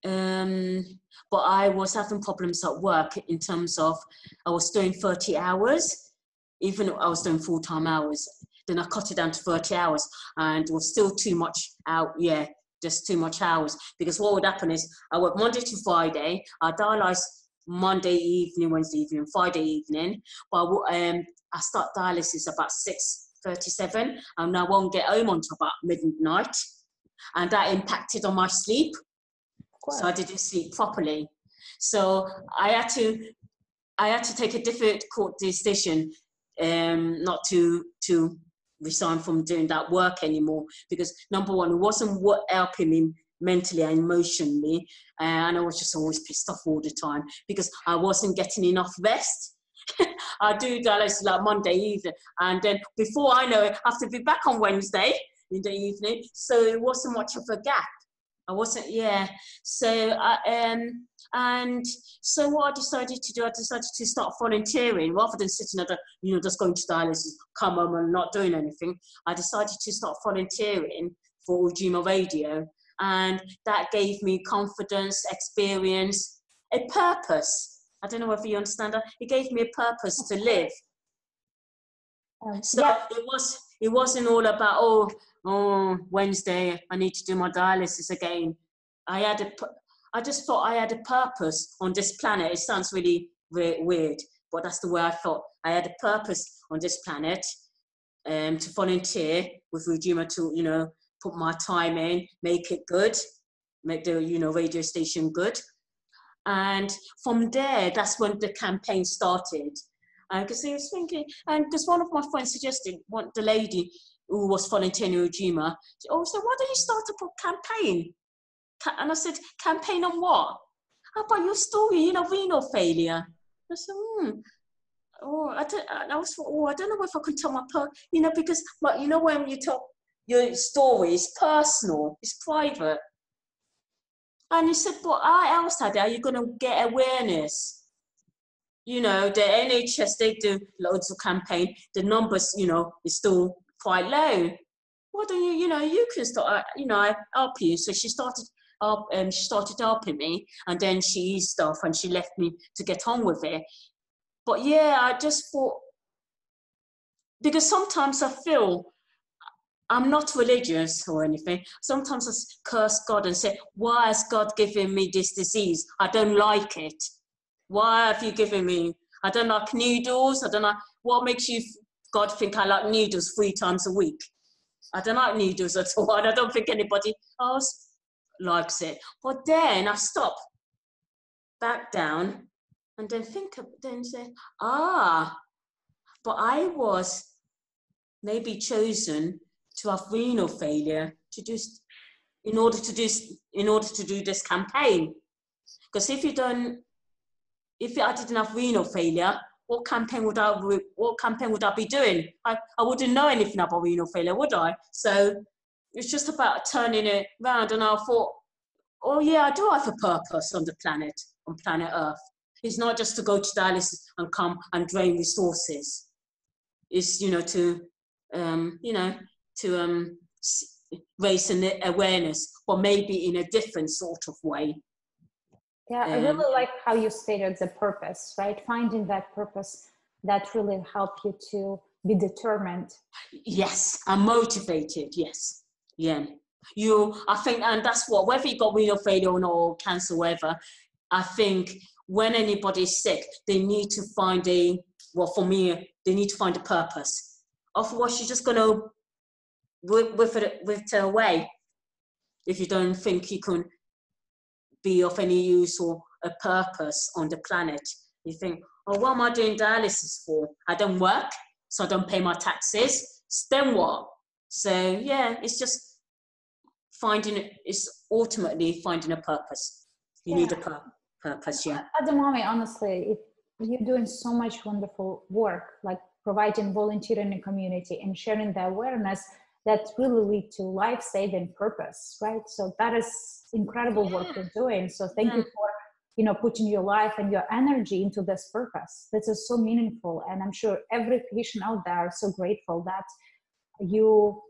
um, but I was having problems at work in terms of I was doing 30 hours, even though I was doing full time hours. Then I cut it down to 30 hours and it was still too much out. Yeah, just too much hours. Because what would happen is I work Monday to Friday, I dialyze Monday evening, Wednesday evening, Friday evening. But um, I start dialysis about six 37 and I won't get home until about midnight. And that impacted on my sleep. So I didn't sleep properly. So I had to I had to take a difficult decision um, not to to resign from doing that work anymore because number one, it wasn't what helping me mentally and emotionally, and I was just always pissed off all the time because I wasn't getting enough rest. I do dialysis like Monday evening, and then before I know it, I have to be back on Wednesday in the evening. So it wasn't much of a gap. I wasn't, yeah. So I um and so what I decided to do, I decided to start volunteering rather than sitting at the, you know, just going to dialysis, come home and not doing anything. I decided to start volunteering for Ujima Radio, and that gave me confidence, experience, a purpose I don't know if you understand that. It gave me a purpose to live. Um, so yeah. it was it wasn't all about oh oh Wednesday I need to do my dialysis again. I had a I just thought I had a purpose on this planet. It sounds really weird, but that's the way I thought. I had a purpose on this planet um, to volunteer with Ujima to you know put my time in, make it good, make the you know radio station good. And from there, that's when the campaign started. Because uh, I was thinking, and because one of my friends suggested, one, the lady who was volunteering in Ujima, she, oh, so why don't you start a campaign? And I said, campaign on what? How about your story, you know, renal failure? I said, hmm. Oh, I, don't, I was, oh, I don't know if I can tell my, per, you know, because, but you know, when you talk, your story it's personal, it's private. And he said, but how else are you going to get awareness? You know, the NHS, they do loads of campaign. The numbers, you know, is still quite low. Why don't you, you know, you can start, uh, you know, I help you. So she started up, um, she started helping me and then she eased off and she left me to get on with it. But yeah, I just thought, because sometimes I feel I'm not religious or anything. Sometimes I curse God and say, Why has God given me this disease? I don't like it. Why have you given me? I don't like noodles. I don't like. what makes you God think I like noodles three times a week? I don't like noodles at all, and I don't think anybody else likes it. But then I stop, back down, and then think, of, then say, ah, but I was maybe chosen to have renal failure to do in order to do in order to do this campaign. Because if you don't, if I didn't have renal failure, what campaign would I what campaign would I be doing? I, I wouldn't know anything about renal failure, would I? So it's just about turning it round. And I thought, oh yeah, I do have a purpose on the planet, on planet Earth. It's not just to go to dialysis and come and drain resources. It's you know to um, you know to um, raise an awareness, or maybe in a different sort of way. Yeah, I really like how you stated the purpose, right? Finding that purpose that really help you to be determined. Yes, and motivated. Yes, yeah. You, I think, and that's what whether you got renal failure or cancer, whatever. I think when anybody's sick, they need to find a well. For me, they need to find a purpose. Otherwise, you're just gonna with with it with it away if you don't think you can be of any use or a purpose on the planet. You think, oh, what am I doing dialysis for? I don't work, so I don't pay my taxes. Then what? So yeah, it's just finding it's ultimately finding a purpose. You yeah. need a pur- purpose, yeah. At the moment, honestly, you're doing so much wonderful work, like providing volunteering in the community and sharing the awareness that really lead to life-saving purpose, right? So that is incredible work you're doing. So thank you for you know putting your life and your energy into this purpose. This is so meaningful, and I'm sure every patient out there is so grateful that you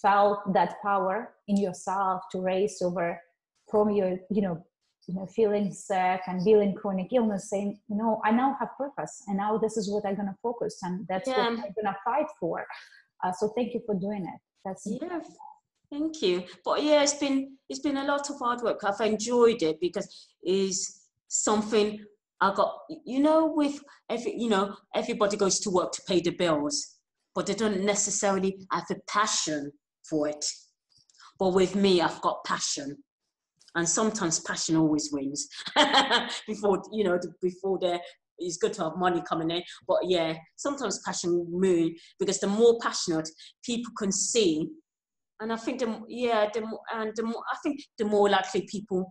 felt that power in yourself to raise over from your you know you know feeling sick and feeling chronic illness saying you know i now have purpose and now this is what i'm going to focus and that's yeah. what i'm going to fight for uh, so thank you for doing it that's yeah thank you. But yeah it's been it's been a lot of hard work. I've enjoyed it because it's something i got you know with every you know everybody goes to work to pay the bills but they don't necessarily have a passion for it. But with me i've got passion. And sometimes passion always wins. Before you know before there it's good to have money coming in. But yeah sometimes passion moon because the more passionate people can see and i think the yeah the and the more i think the more likely people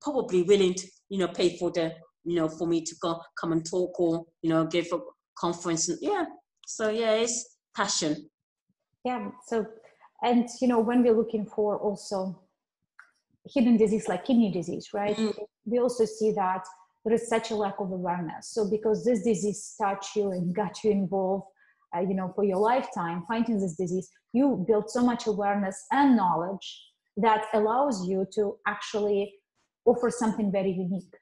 probably willing to you know pay for the you know for me to go come and talk or you know give a conference and yeah. So yeah it's passion. Yeah so and you know when we're looking for also hidden disease like kidney disease right mm-hmm. we also see that there is such a lack of awareness. So because this disease touched you and got you involved uh, you know for your lifetime fighting this disease you build so much awareness and knowledge that allows you to actually offer something very unique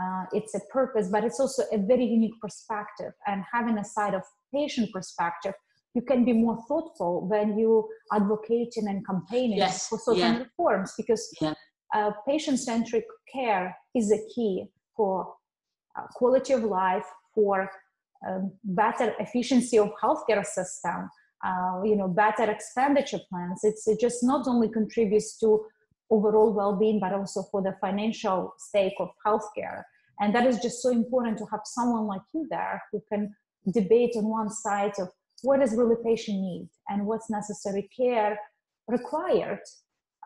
uh, it's a purpose but it's also a very unique perspective and having a side of patient perspective you can be more thoughtful when you advocating and campaigning yes. for certain yeah. reforms because yeah. uh, patient-centric care is a key for uh, quality of life for um, better efficiency of healthcare system uh, you know better expenditure plans it's, it just not only contributes to overall well-being but also for the financial stake of healthcare. And that is just so important to have someone like you there who can debate on one side of what does really patient need and what's necessary care required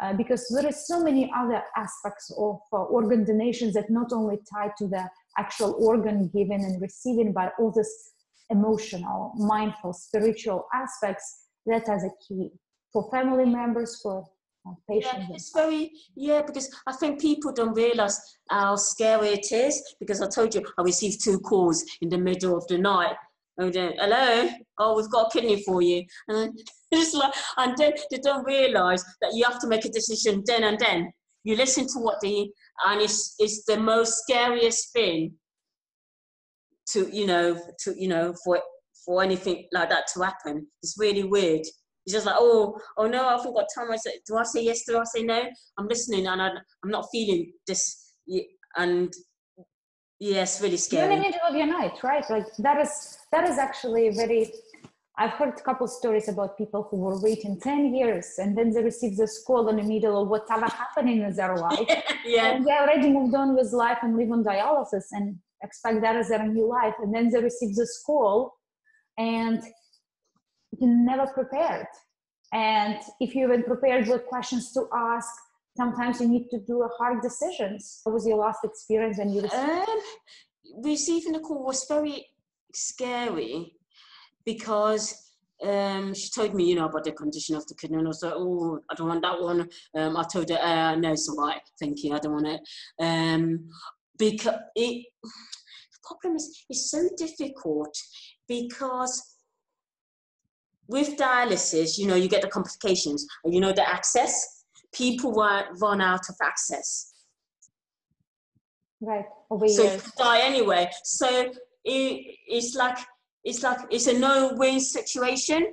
uh, because there is so many other aspects of uh, organ donations that not only tie to the actual organ given and receiving but all this emotional mindful spiritual aspects that as a key for family members for uh, patients yeah, it's very yeah because i think people don't realize how scary it is because i told you i received two calls in the middle of the night and then, hello, oh, we've got a kidney for you. And it's like, and then they don't realize that you have to make a decision then and then. You listen to what the, and it's, it's the most scariest thing to, you know, to, you know, for, for anything like that to happen. It's really weird. It's just like, oh, oh no, I forgot time. I said, do I say yes? Do I say no? I'm listening and I'm not feeling this. And Yes, really You're in the middle of your night, right? Like that is that is actually very. I've heard a couple stories about people who were waiting ten years and then they received this call in the middle of whatever happening in their life, yeah, and they already moved on with life and live on dialysis and expect that as their new life, and then they receive this call, and you're never prepared. And if you even prepared with questions to ask, sometimes you need to do a hard decisions. What was your last experience when you received? Um, receiving the call was very scary because um, she told me, you know, about the condition of the kidney, and I was like, oh, I don't want that one. Um, I told her, uh, no, it's all right, thank you, I don't want it. Um, because it, the problem is, it's so difficult because with dialysis, you know, you get the complications, and you know, the access. People run, run out of access. Right, over so you years. could die anyway. So it, it's like it's like it's a no-win situation.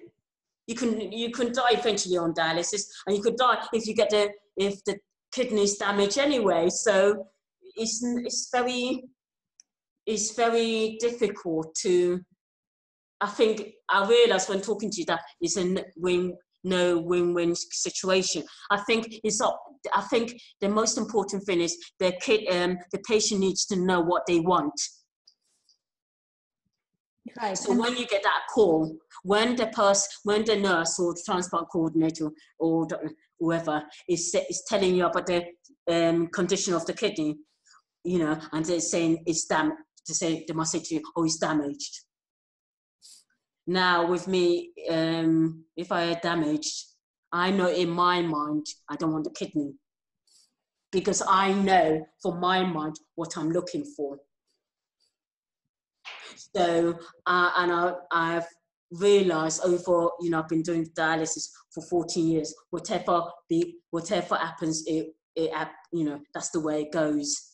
You can you can die eventually on dialysis, and you could die if you get the if the kidneys damaged anyway. So it's it's very it's very difficult to. I think I realised when talking to you that it's a win no win-win situation. I think it's not. I think the most important thing is the kid um the patient needs to know what they want. Right. So and- when you get that call, when the person, when the nurse or the transplant coordinator or whoever is is telling you about the um, condition of the kidney, you know, and they're saying it's dam, to say they must say to you, oh, it's damaged. Now with me, um, if I are damaged, I know in my mind I don't want the kidney because I know for my mind what I'm looking for. So, uh, and I, I've realized over, you know, I've been doing dialysis for 14 years. Whatever be, whatever happens, it, it, you know, that's the way it goes.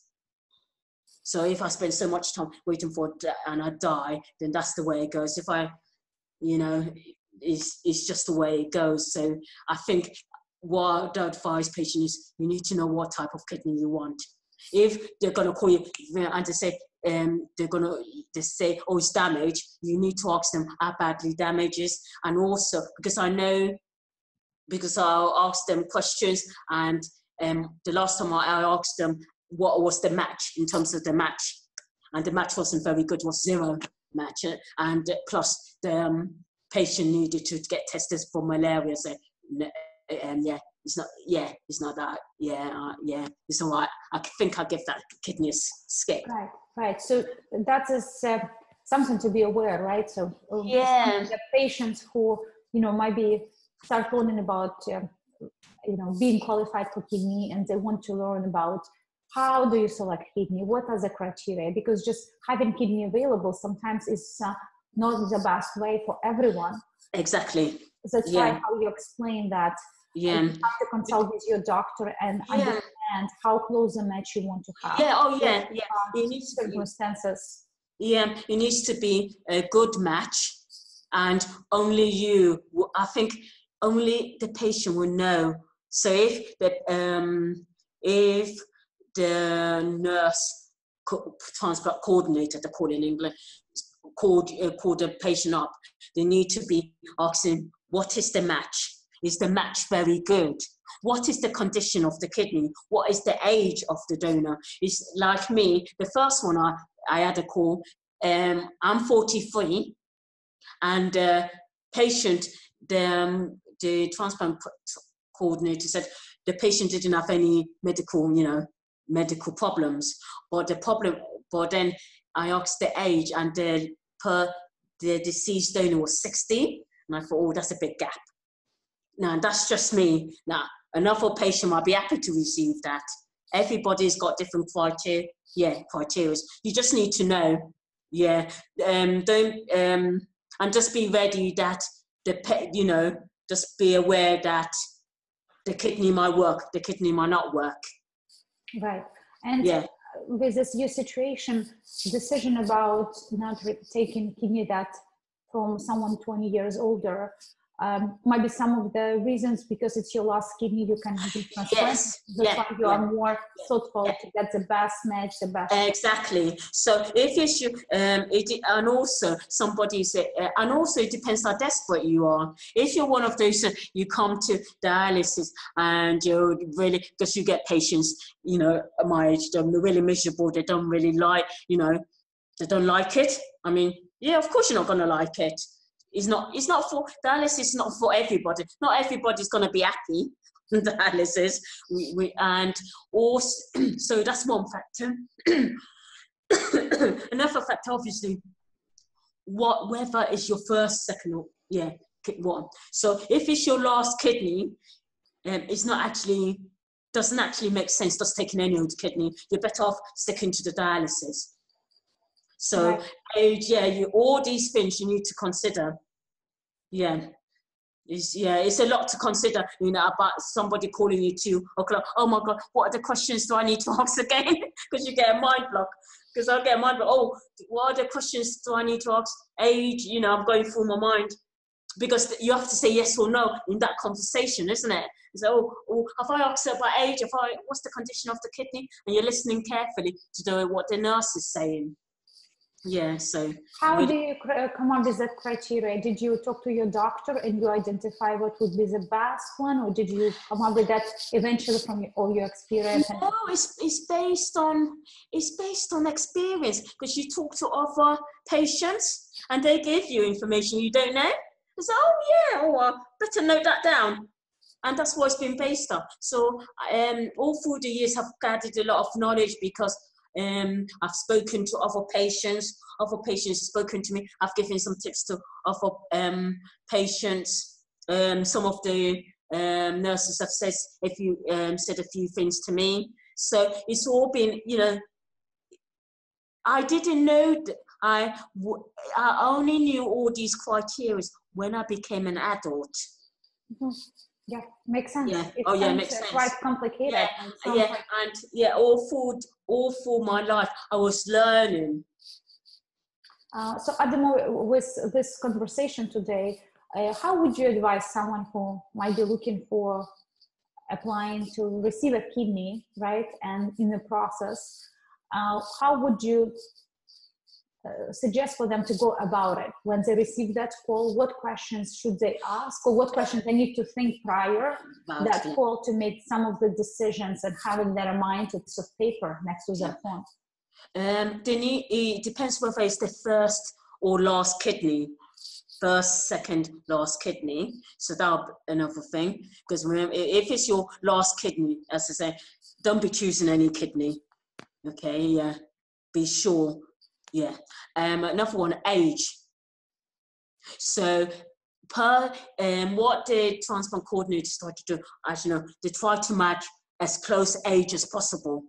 So if I spend so much time waiting for it and I die, then that's the way it goes. If I, you know, it's, it's just the way it goes. So I think what I advise patients is you need to know what type of kidney you want. If they're gonna call you and they say um, they're gonna they say oh it's damaged, you need to ask them how badly damaged is, and also because I know because I'll ask them questions and um, the last time I asked them what was the match in terms of the match, and the match wasn't very good, was zero match, uh, and plus the um, patient needed to get tested for malaria. So, um, yeah, it's not. Yeah, it's not that. Yeah, uh, yeah, it's all right. I think I give that kidney a skip. Right, right. So that is uh, something to be aware, right? So um, Yeah. the patients who you know might be start learning about um, you know being qualified for kidney, and they want to learn about how do you select kidney, what are the criteria? Because just having kidney available sometimes is uh, not the best way for everyone. Exactly. That's why Yeah. how you explain that Yeah. you have to consult with your doctor and Yeah. understand how close a match you want to have. Yeah. Oh, yeah. Yeah. Uh, It needs to be circumstances. Yeah, it needs to be a good match, and only you. i think only the patient will know. So if the um, if the nurse co- transplant coordinator, they call in England, called uh, called the patient up, they need to be asking, what is the match? Is the match very good? What is the condition of the kidney? What is the age of the donor? It's like me. The first one I I had a call. Um, I'm 43, and uh, patient, the um, the transplant coordinator said the patient didn't have any medical, you know, medical problems, but the problem, but then I asked the age, and the per the deceased donor was 60, and I thought, oh, that's a big gap. Now that's just me. Now another patient might be happy to receive that. Everybody's got different criteria. Yeah, criteria. You just need to know. Yeah, um, don't um, and just be ready that the pe- you know just be aware that the kidney might work, the kidney might not work. Right. And Yeah. with this your situation, decision about not re- taking kidney that from someone 20 years older, um, might be some of the reasons because it's your last kidney you can have it yes. that's yeah. why you are more thoughtful yeah. to get the best match the best exactly. So if you um it, and also somebody say uh, and also it depends how desperate you are. If you're one of those uh, you come to dialysis and you're really because you get patients you know my age they're really miserable they don't really like you know they don't like it. I mean yeah of course you're not going to like it it's not. It's not for dialysis. Is not for everybody. Not everybody's going to be happy dialysis. We, we, and also, so that's one factor. Another factor, obviously, what whether your first, second, or yeah, one. So if it's your last kidney, um, it's not actually doesn't actually make sense just taking any old kidney. You're better off sticking to the dialysis. So right. age, yeah, you all these things you need to consider. Yeah. It's, yeah, it's a lot to consider, you know, about somebody calling you two o'clock. Oh my God, what are the questions do I need to ask again? Because you get a mind block. Because I get a mind block. Oh, what are the questions do I need to ask? Age, you know, I'm going through my mind. Because you have to say yes or no in that conversation, isn't it? So, oh, oh, have I asked about age? Have I, what's the condition of the kidney? And you're listening carefully to what the nurse is saying yeah so how do you come up with that criteria? Did you talk to your doctor and you identify what would be the best one or did you come up with that eventually from all your experience no it's, it's based on it's based on experience because you talk to other patients and they give you information you don't know. It's oh yeah oh uh, better note that down. And that's what it's been based on. So um all through the years i've gathered a lot of knowledge because um, I've spoken to other patients. Other patients have spoken to me. I've given some tips to other um, patients. Um, some of the um, nurses have said a few um, said a few things to me. So it's all been, you know. I didn't know I, I only knew all these criteria when I became an adult. Yeah, makes sense. Yeah. It oh, yeah, makes sense. Quite complicated. Yeah, and yeah, like- and yeah, all through all through my life, I was learning. Uh, so, Adamo, with this conversation today, uh, how would you advise someone who might be looking for applying to receive a kidney, right? And in the process, uh, how would you uh, suggest for them to go about it. When they receive that call what questions should they ask or what questions they need to think prior about that it. call to make some of the decisions and having that in mind it's of paper next to their phone? Um, it depends whether it's the first or last kidney. First second last kidney. So that'll be another thing. Because remember if it's your last kidney as i say don't be choosing any kidney. Okay yeah. Be sure yeah. Um, another one, age. So per um, what the transplant coordinator tried to do, as you know, they try to match as close age as possible.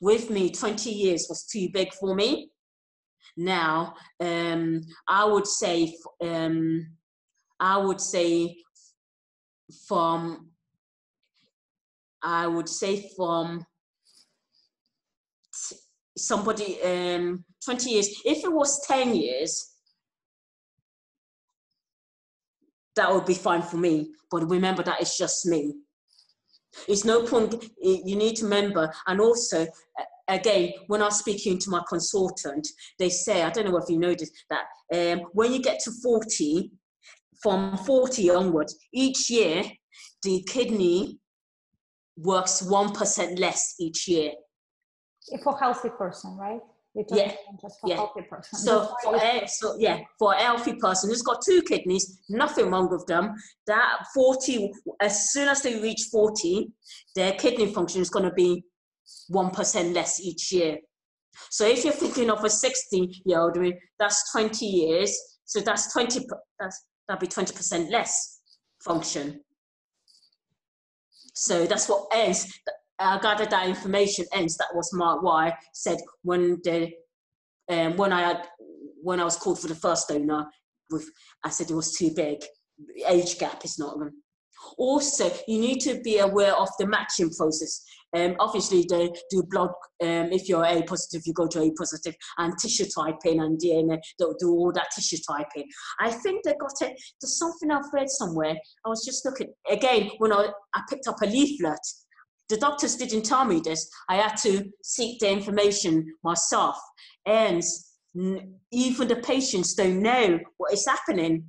With me, 20 years was too big for me. Now, um, I would say, um, I would say from, I would say from somebody um 20 years. If it was 10 years that would be fine for me. But remember that it's just me. It's no point you need to remember. And also again when i'm speaking to my consultant they say i don't know if you noticed that um, when you get to 40 from 40 onwards each year the kidney works 1% less each year for healthy person, right? Yeah. Just for yeah. healthy person. So for a, so yeah, for a healthy person who's got two kidneys, nothing wrong with them. That 40, as soon as they reach 40, their kidney function is going to be 1% less each year. So if you're thinking of a 60 year old, that's 20 years. So that's 20, that's, that'd be 20% less function. So that's what ends. I gathered that information, and that was my why I said when the um, when I had when I was called for the first donor, with I said it was too big. age gap is not. Also, you need to be aware of the matching process. Um, obviously, they do blood. Um, if you're A positive, you go to A positive, and tissue typing and DNA. They'll do all that tissue typing. I think they got it. There's something I've read somewhere. I was just looking again when I, I picked up a leaflet. The doctors didn't tell me this. I had to seek the information myself, and even the patients don't know what is happening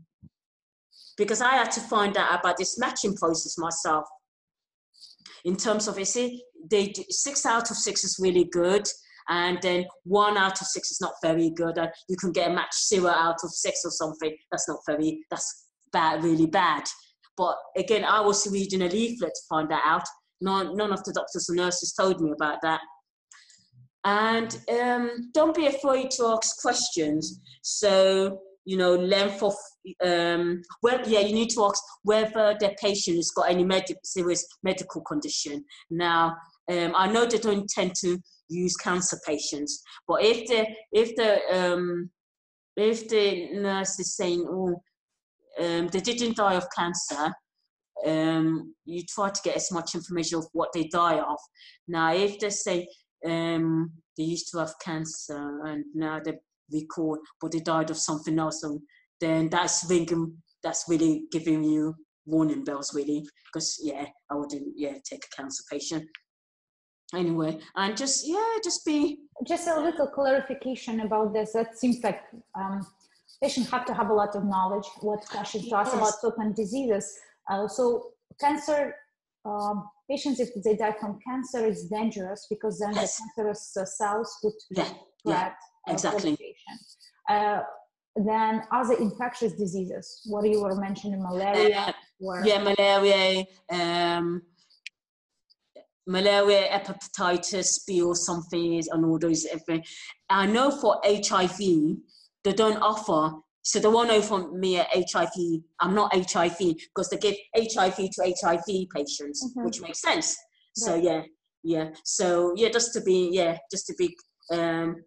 because I had to find out about this matching process myself. In terms of, you see, they do, six out of six is really good, and then one out of six is not very good, and you can get a match zero out of six or something. That's not very, that's bad, really bad. But again, I was reading a leaflet to find that out. None, none of the doctors or nurses told me about that. And um, don't be afraid to ask questions. So, you know, length of, um, well, yeah, you need to ask whether the patient has got any med- serious medical condition. Now, um, I know they don't tend to use cancer patients, but if the if the um, if the nurse is saying, oh, um, they didn't die of cancer, um, you try to get as much information of what they die of. Now, if they say um, they used to have cancer and now they record, but they died of something else. Then that's ringing, that's really giving you warning bells, really, because yeah, I wouldn't, yeah, take a cancer patient. Anyway, and just yeah, just be just a little clarification about this. That seems like um, patients have to have a lot of knowledge. What questions yes. ask about certain diseases. Uh, so cancer um, patients, if they die from cancer, it's dangerous because then yes. the cancerous uh, cells could yeah. yeah. exactly. Uh, then other infectious diseases, what you were mentioning, malaria. Uh, yeah, malaria, um, malaria, hepatitis B or something, and all those. Everything. I know for HIV, they don't offer so they won't know from me at HIV, I'm not HIV because they give HIV to HIV patients, mm-hmm. which makes sense. So yeah, yeah. So yeah, just to be yeah, just to be um,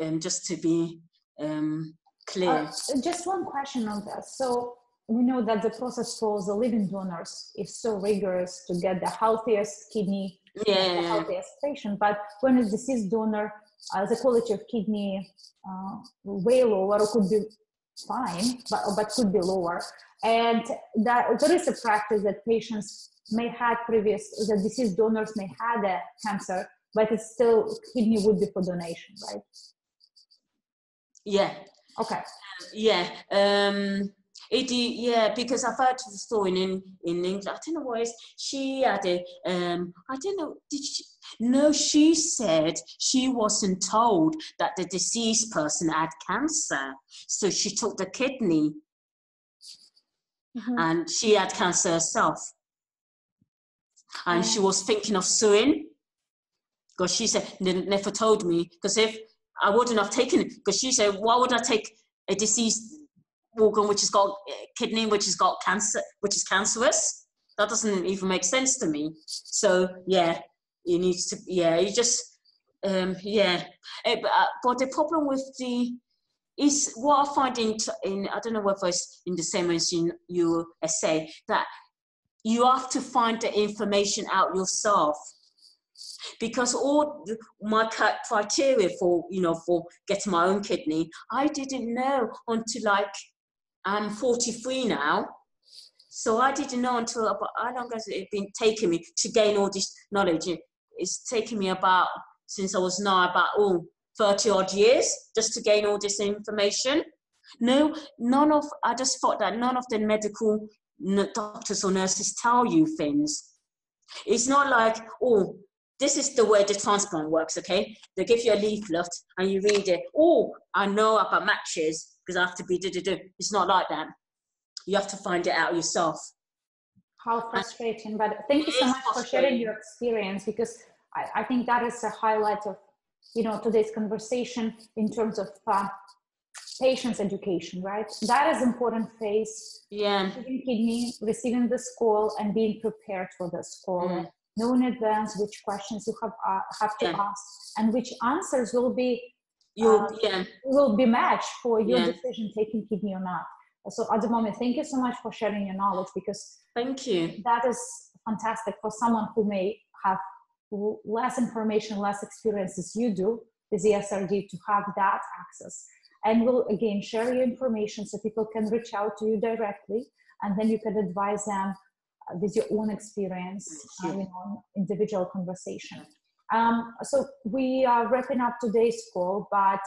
um just to be um clear. Uh, just one question on that. So we know that the process for the living donors is so rigorous to get the healthiest kidney, yeah, the healthiest patient. But when a deceased donor, uh, the quality of kidney uh, way lower, or could be fine, but, but could be lower. And that there is a practice that patients may have previous, the deceased donors may have a cancer, but it's still kidney would be for donation, right? Yeah. Okay. Yeah. Um, it, yeah, because I've heard the story in in England. I don't know what is. She had a um. I don't know. Did she? No, she said she wasn't told that the deceased person had cancer, so she took the kidney, mm-hmm. and she had cancer herself, and she was thinking of suing because she said they never told me. Because if I wouldn't have taken it because she said why would I take a deceased organ which has got kidney which has got cancer which is cancerous? That doesn't even make sense to me. So yeah you need to yeah you just um yeah eh, but, uh, but the problem with the is what I find in, in I don't know whether it's in the same as in your essay that you have to find the information out yourself because all my criteria for you know for getting my own kidney I didn't know until like I'm 43 now. So I didn't know until about how long has it been taking me to gain all this knowledge? It's taken me about since I was now about oh 30 odd years just to gain all this information. No, none of I just thought that none of the medical doctors or nurses tell you things. It's not like oh this is the way the transplant works. Okay, they give you a leaflet and you read it. Oh, I know about matches because I have to be do do do. It's not like that. You have to find it out yourself. How frustrating! But thank you so much for sharing your experience because I, I, think that is a highlight of you know today's conversation in terms of uh, patients education right that is important phase yeah receiving kidney receiving the school and being prepared for the school mm. know in advance which questions you have uh, have to yeah. ask and which answers will be you um, yeah. will be matched for your yeah. decision taking kidney or not. So at the moment, thank you so much for sharing your knowledge because thank you. That is fantastic for someone who may have less information, less experience as you do with ESRD to have that access. And we'll again share your information so people can reach out to you directly and then you can advise them uh, with your own experience, uh, you know, individual conversation. Um, so we are wrapping up today's call, but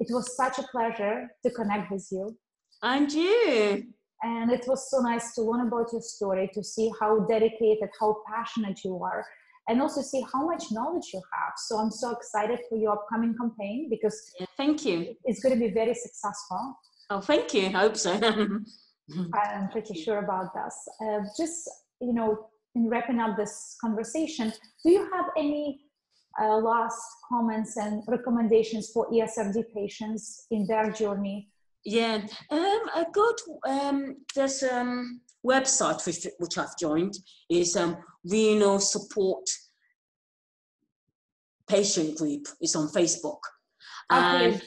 it was such a pleasure to connect with you. And you. And it was so nice to learn about your story, to see how dedicated, how passionate you are, and also see how much knowledge you have. So I'm so excited for your upcoming campaign because yeah, thank you. It's going to be very successful. Oh, thank you. I hope so. I'm pretty sure about this. Uh, just you know, in wrapping up this conversation, do you have any uh, last comments and recommendations for ESRD patients in their journey? Yeah, um, a good um, there's um website which, which I've joined is um, renal support patient group. It's on Facebook. And,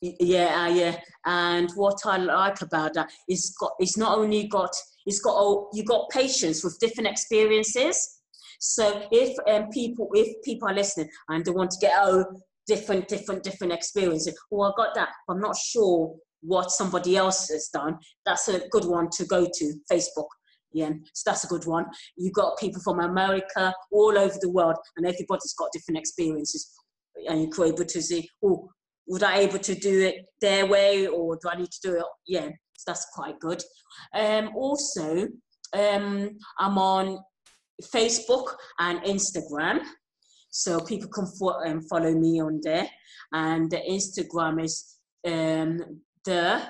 yeah, uh, yeah. And what I like about that is got it's not only got it's got oh, you got patients with different experiences. So if um, people if people are listening and they want to get oh different different different experiences, oh I got that, I'm not sure what somebody else has done. That's a good one to go to Facebook. Yeah, so that's a good one. You've got people from America, all over the world, and everybody's got different experiences. And you're able to see, oh, would I able to do it their way or do I need to do it? Yeah, so that's quite good. Um, also, um, I'm on Facebook and Instagram. So people can fo- um, follow me on there. And the Instagram is um, the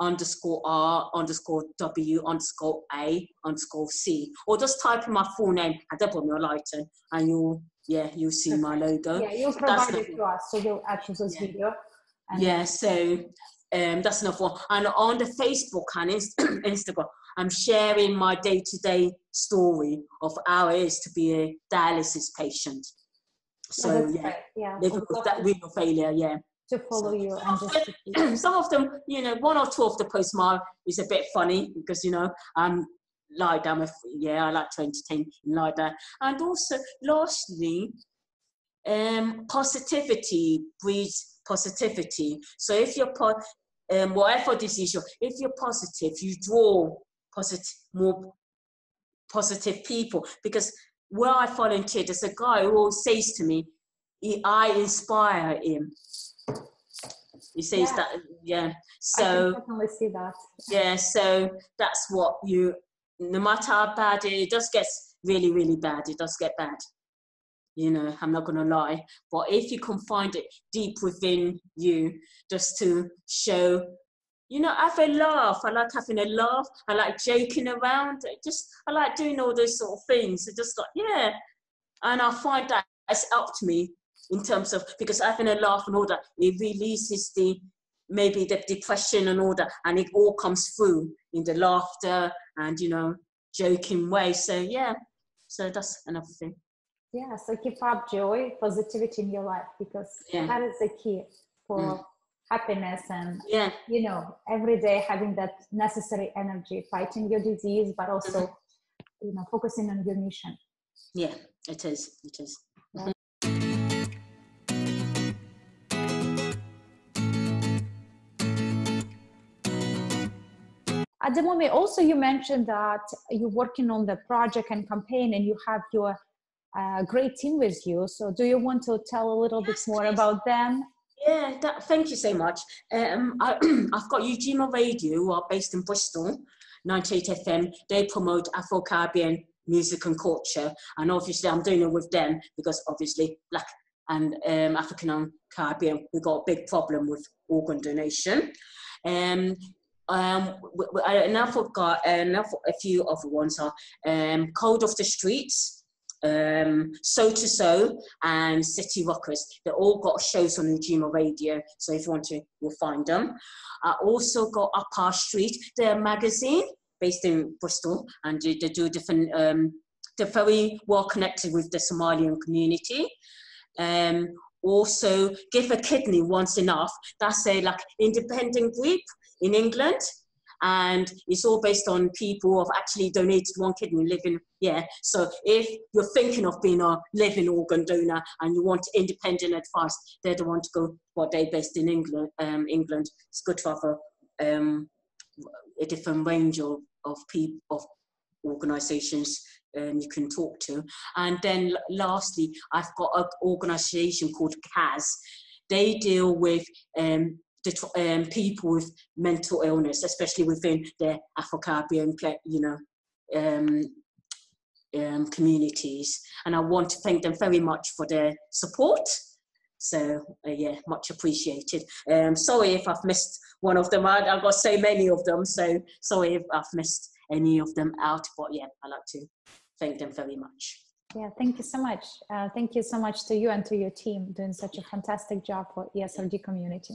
underscore R underscore W underscore A underscore C. Or just type in my full name Adebomi Olaitan and you'll yeah, you'll see my logo. Yeah, you'll provide it to us, so you'll actually this yeah. video. yeah, so um, that's enough one. And on the Facebook and Instagram, I'm sharing my day-to-day story of how it is to be a dialysis patient. So yeah, yeah, living with that renal failure, yeah to follow you and just some of them you know one or two of the posts my is a bit funny because you know i'm like i'm a yeah i like to entertain like that and also lastly um positivity breeds positivity. So if you're po- um, whatever this issue if you're positive you draw positive more positive people. Because where i volunteer there's a guy who always says to me I inspire him you see yeah. that yeah. So I definitely see that. Yeah so that's what you no matter how bad it, it does get really really bad. It does get bad. You know i'm not going to lie. But if you can find it deep within you just to show you know I have a laugh. I like having a laugh. I like joking around. Just i like doing all those sort of things. It just like yeah. And i find that it's helped me in terms of because having a laugh and all that, it releases the maybe the depression and all that, and it all comes through in the laughter and you know joking way. So yeah, so that's another thing. Yeah, so keep up joy, positivity in your life because yeah. that is the key for mm. happiness and yeah, you know, every day having that necessary energy, fighting your disease, but also mm-hmm. you know focusing on your mission. Yeah, it is. It is. At the moment, also you mentioned that you're working on the project and campaign, and you have your uh, great team with you. So, do you want to tell a little yes, bit more please. about them? Yeah, that, thank you so much. Um, I, have got Ujima Radio, who are based in Bristol, 98 FM. They promote Afro Caribbean music and culture, and obviously I'm doing it with them because obviously black and um, African and Caribbean we've got a big problem with organ donation. Um, um, and I forgot, and a few other ones are um, Code of the Streets, um, So to So, and City Rockers. They all got shows on Ujima Radio, so if you want to, you'll find them. I also got Up Our Street, their magazine based in Bristol, and they, they do different. Um, they're very well connected with the Somalian community. Um, also, Give a Kidney One's Enough. That's a like independent group in England. and it's all based on people who have actually donated one kidney living yeah. So if you're thinking of being a living organ donor and you want independent advice they're the one to go what they based in england um, england. It's good to have a, um, a different range of, of people of organizations um, you can talk to. And then lastly i've got an organization called cas they deal with um, um, people with mental illness, especially within the Afro-Caribbean, you know, um, um, communities. And I want to thank them very much for their support. So uh, yeah, much appreciated. Um, sorry if I've missed one of them. I, have got so many of them, so sorry if I've missed any of them out. But yeah, I'd like to thank them very much. Yeah, thank you so much. Uh, thank you so much to you and to your team doing such a fantastic job for ESRD community.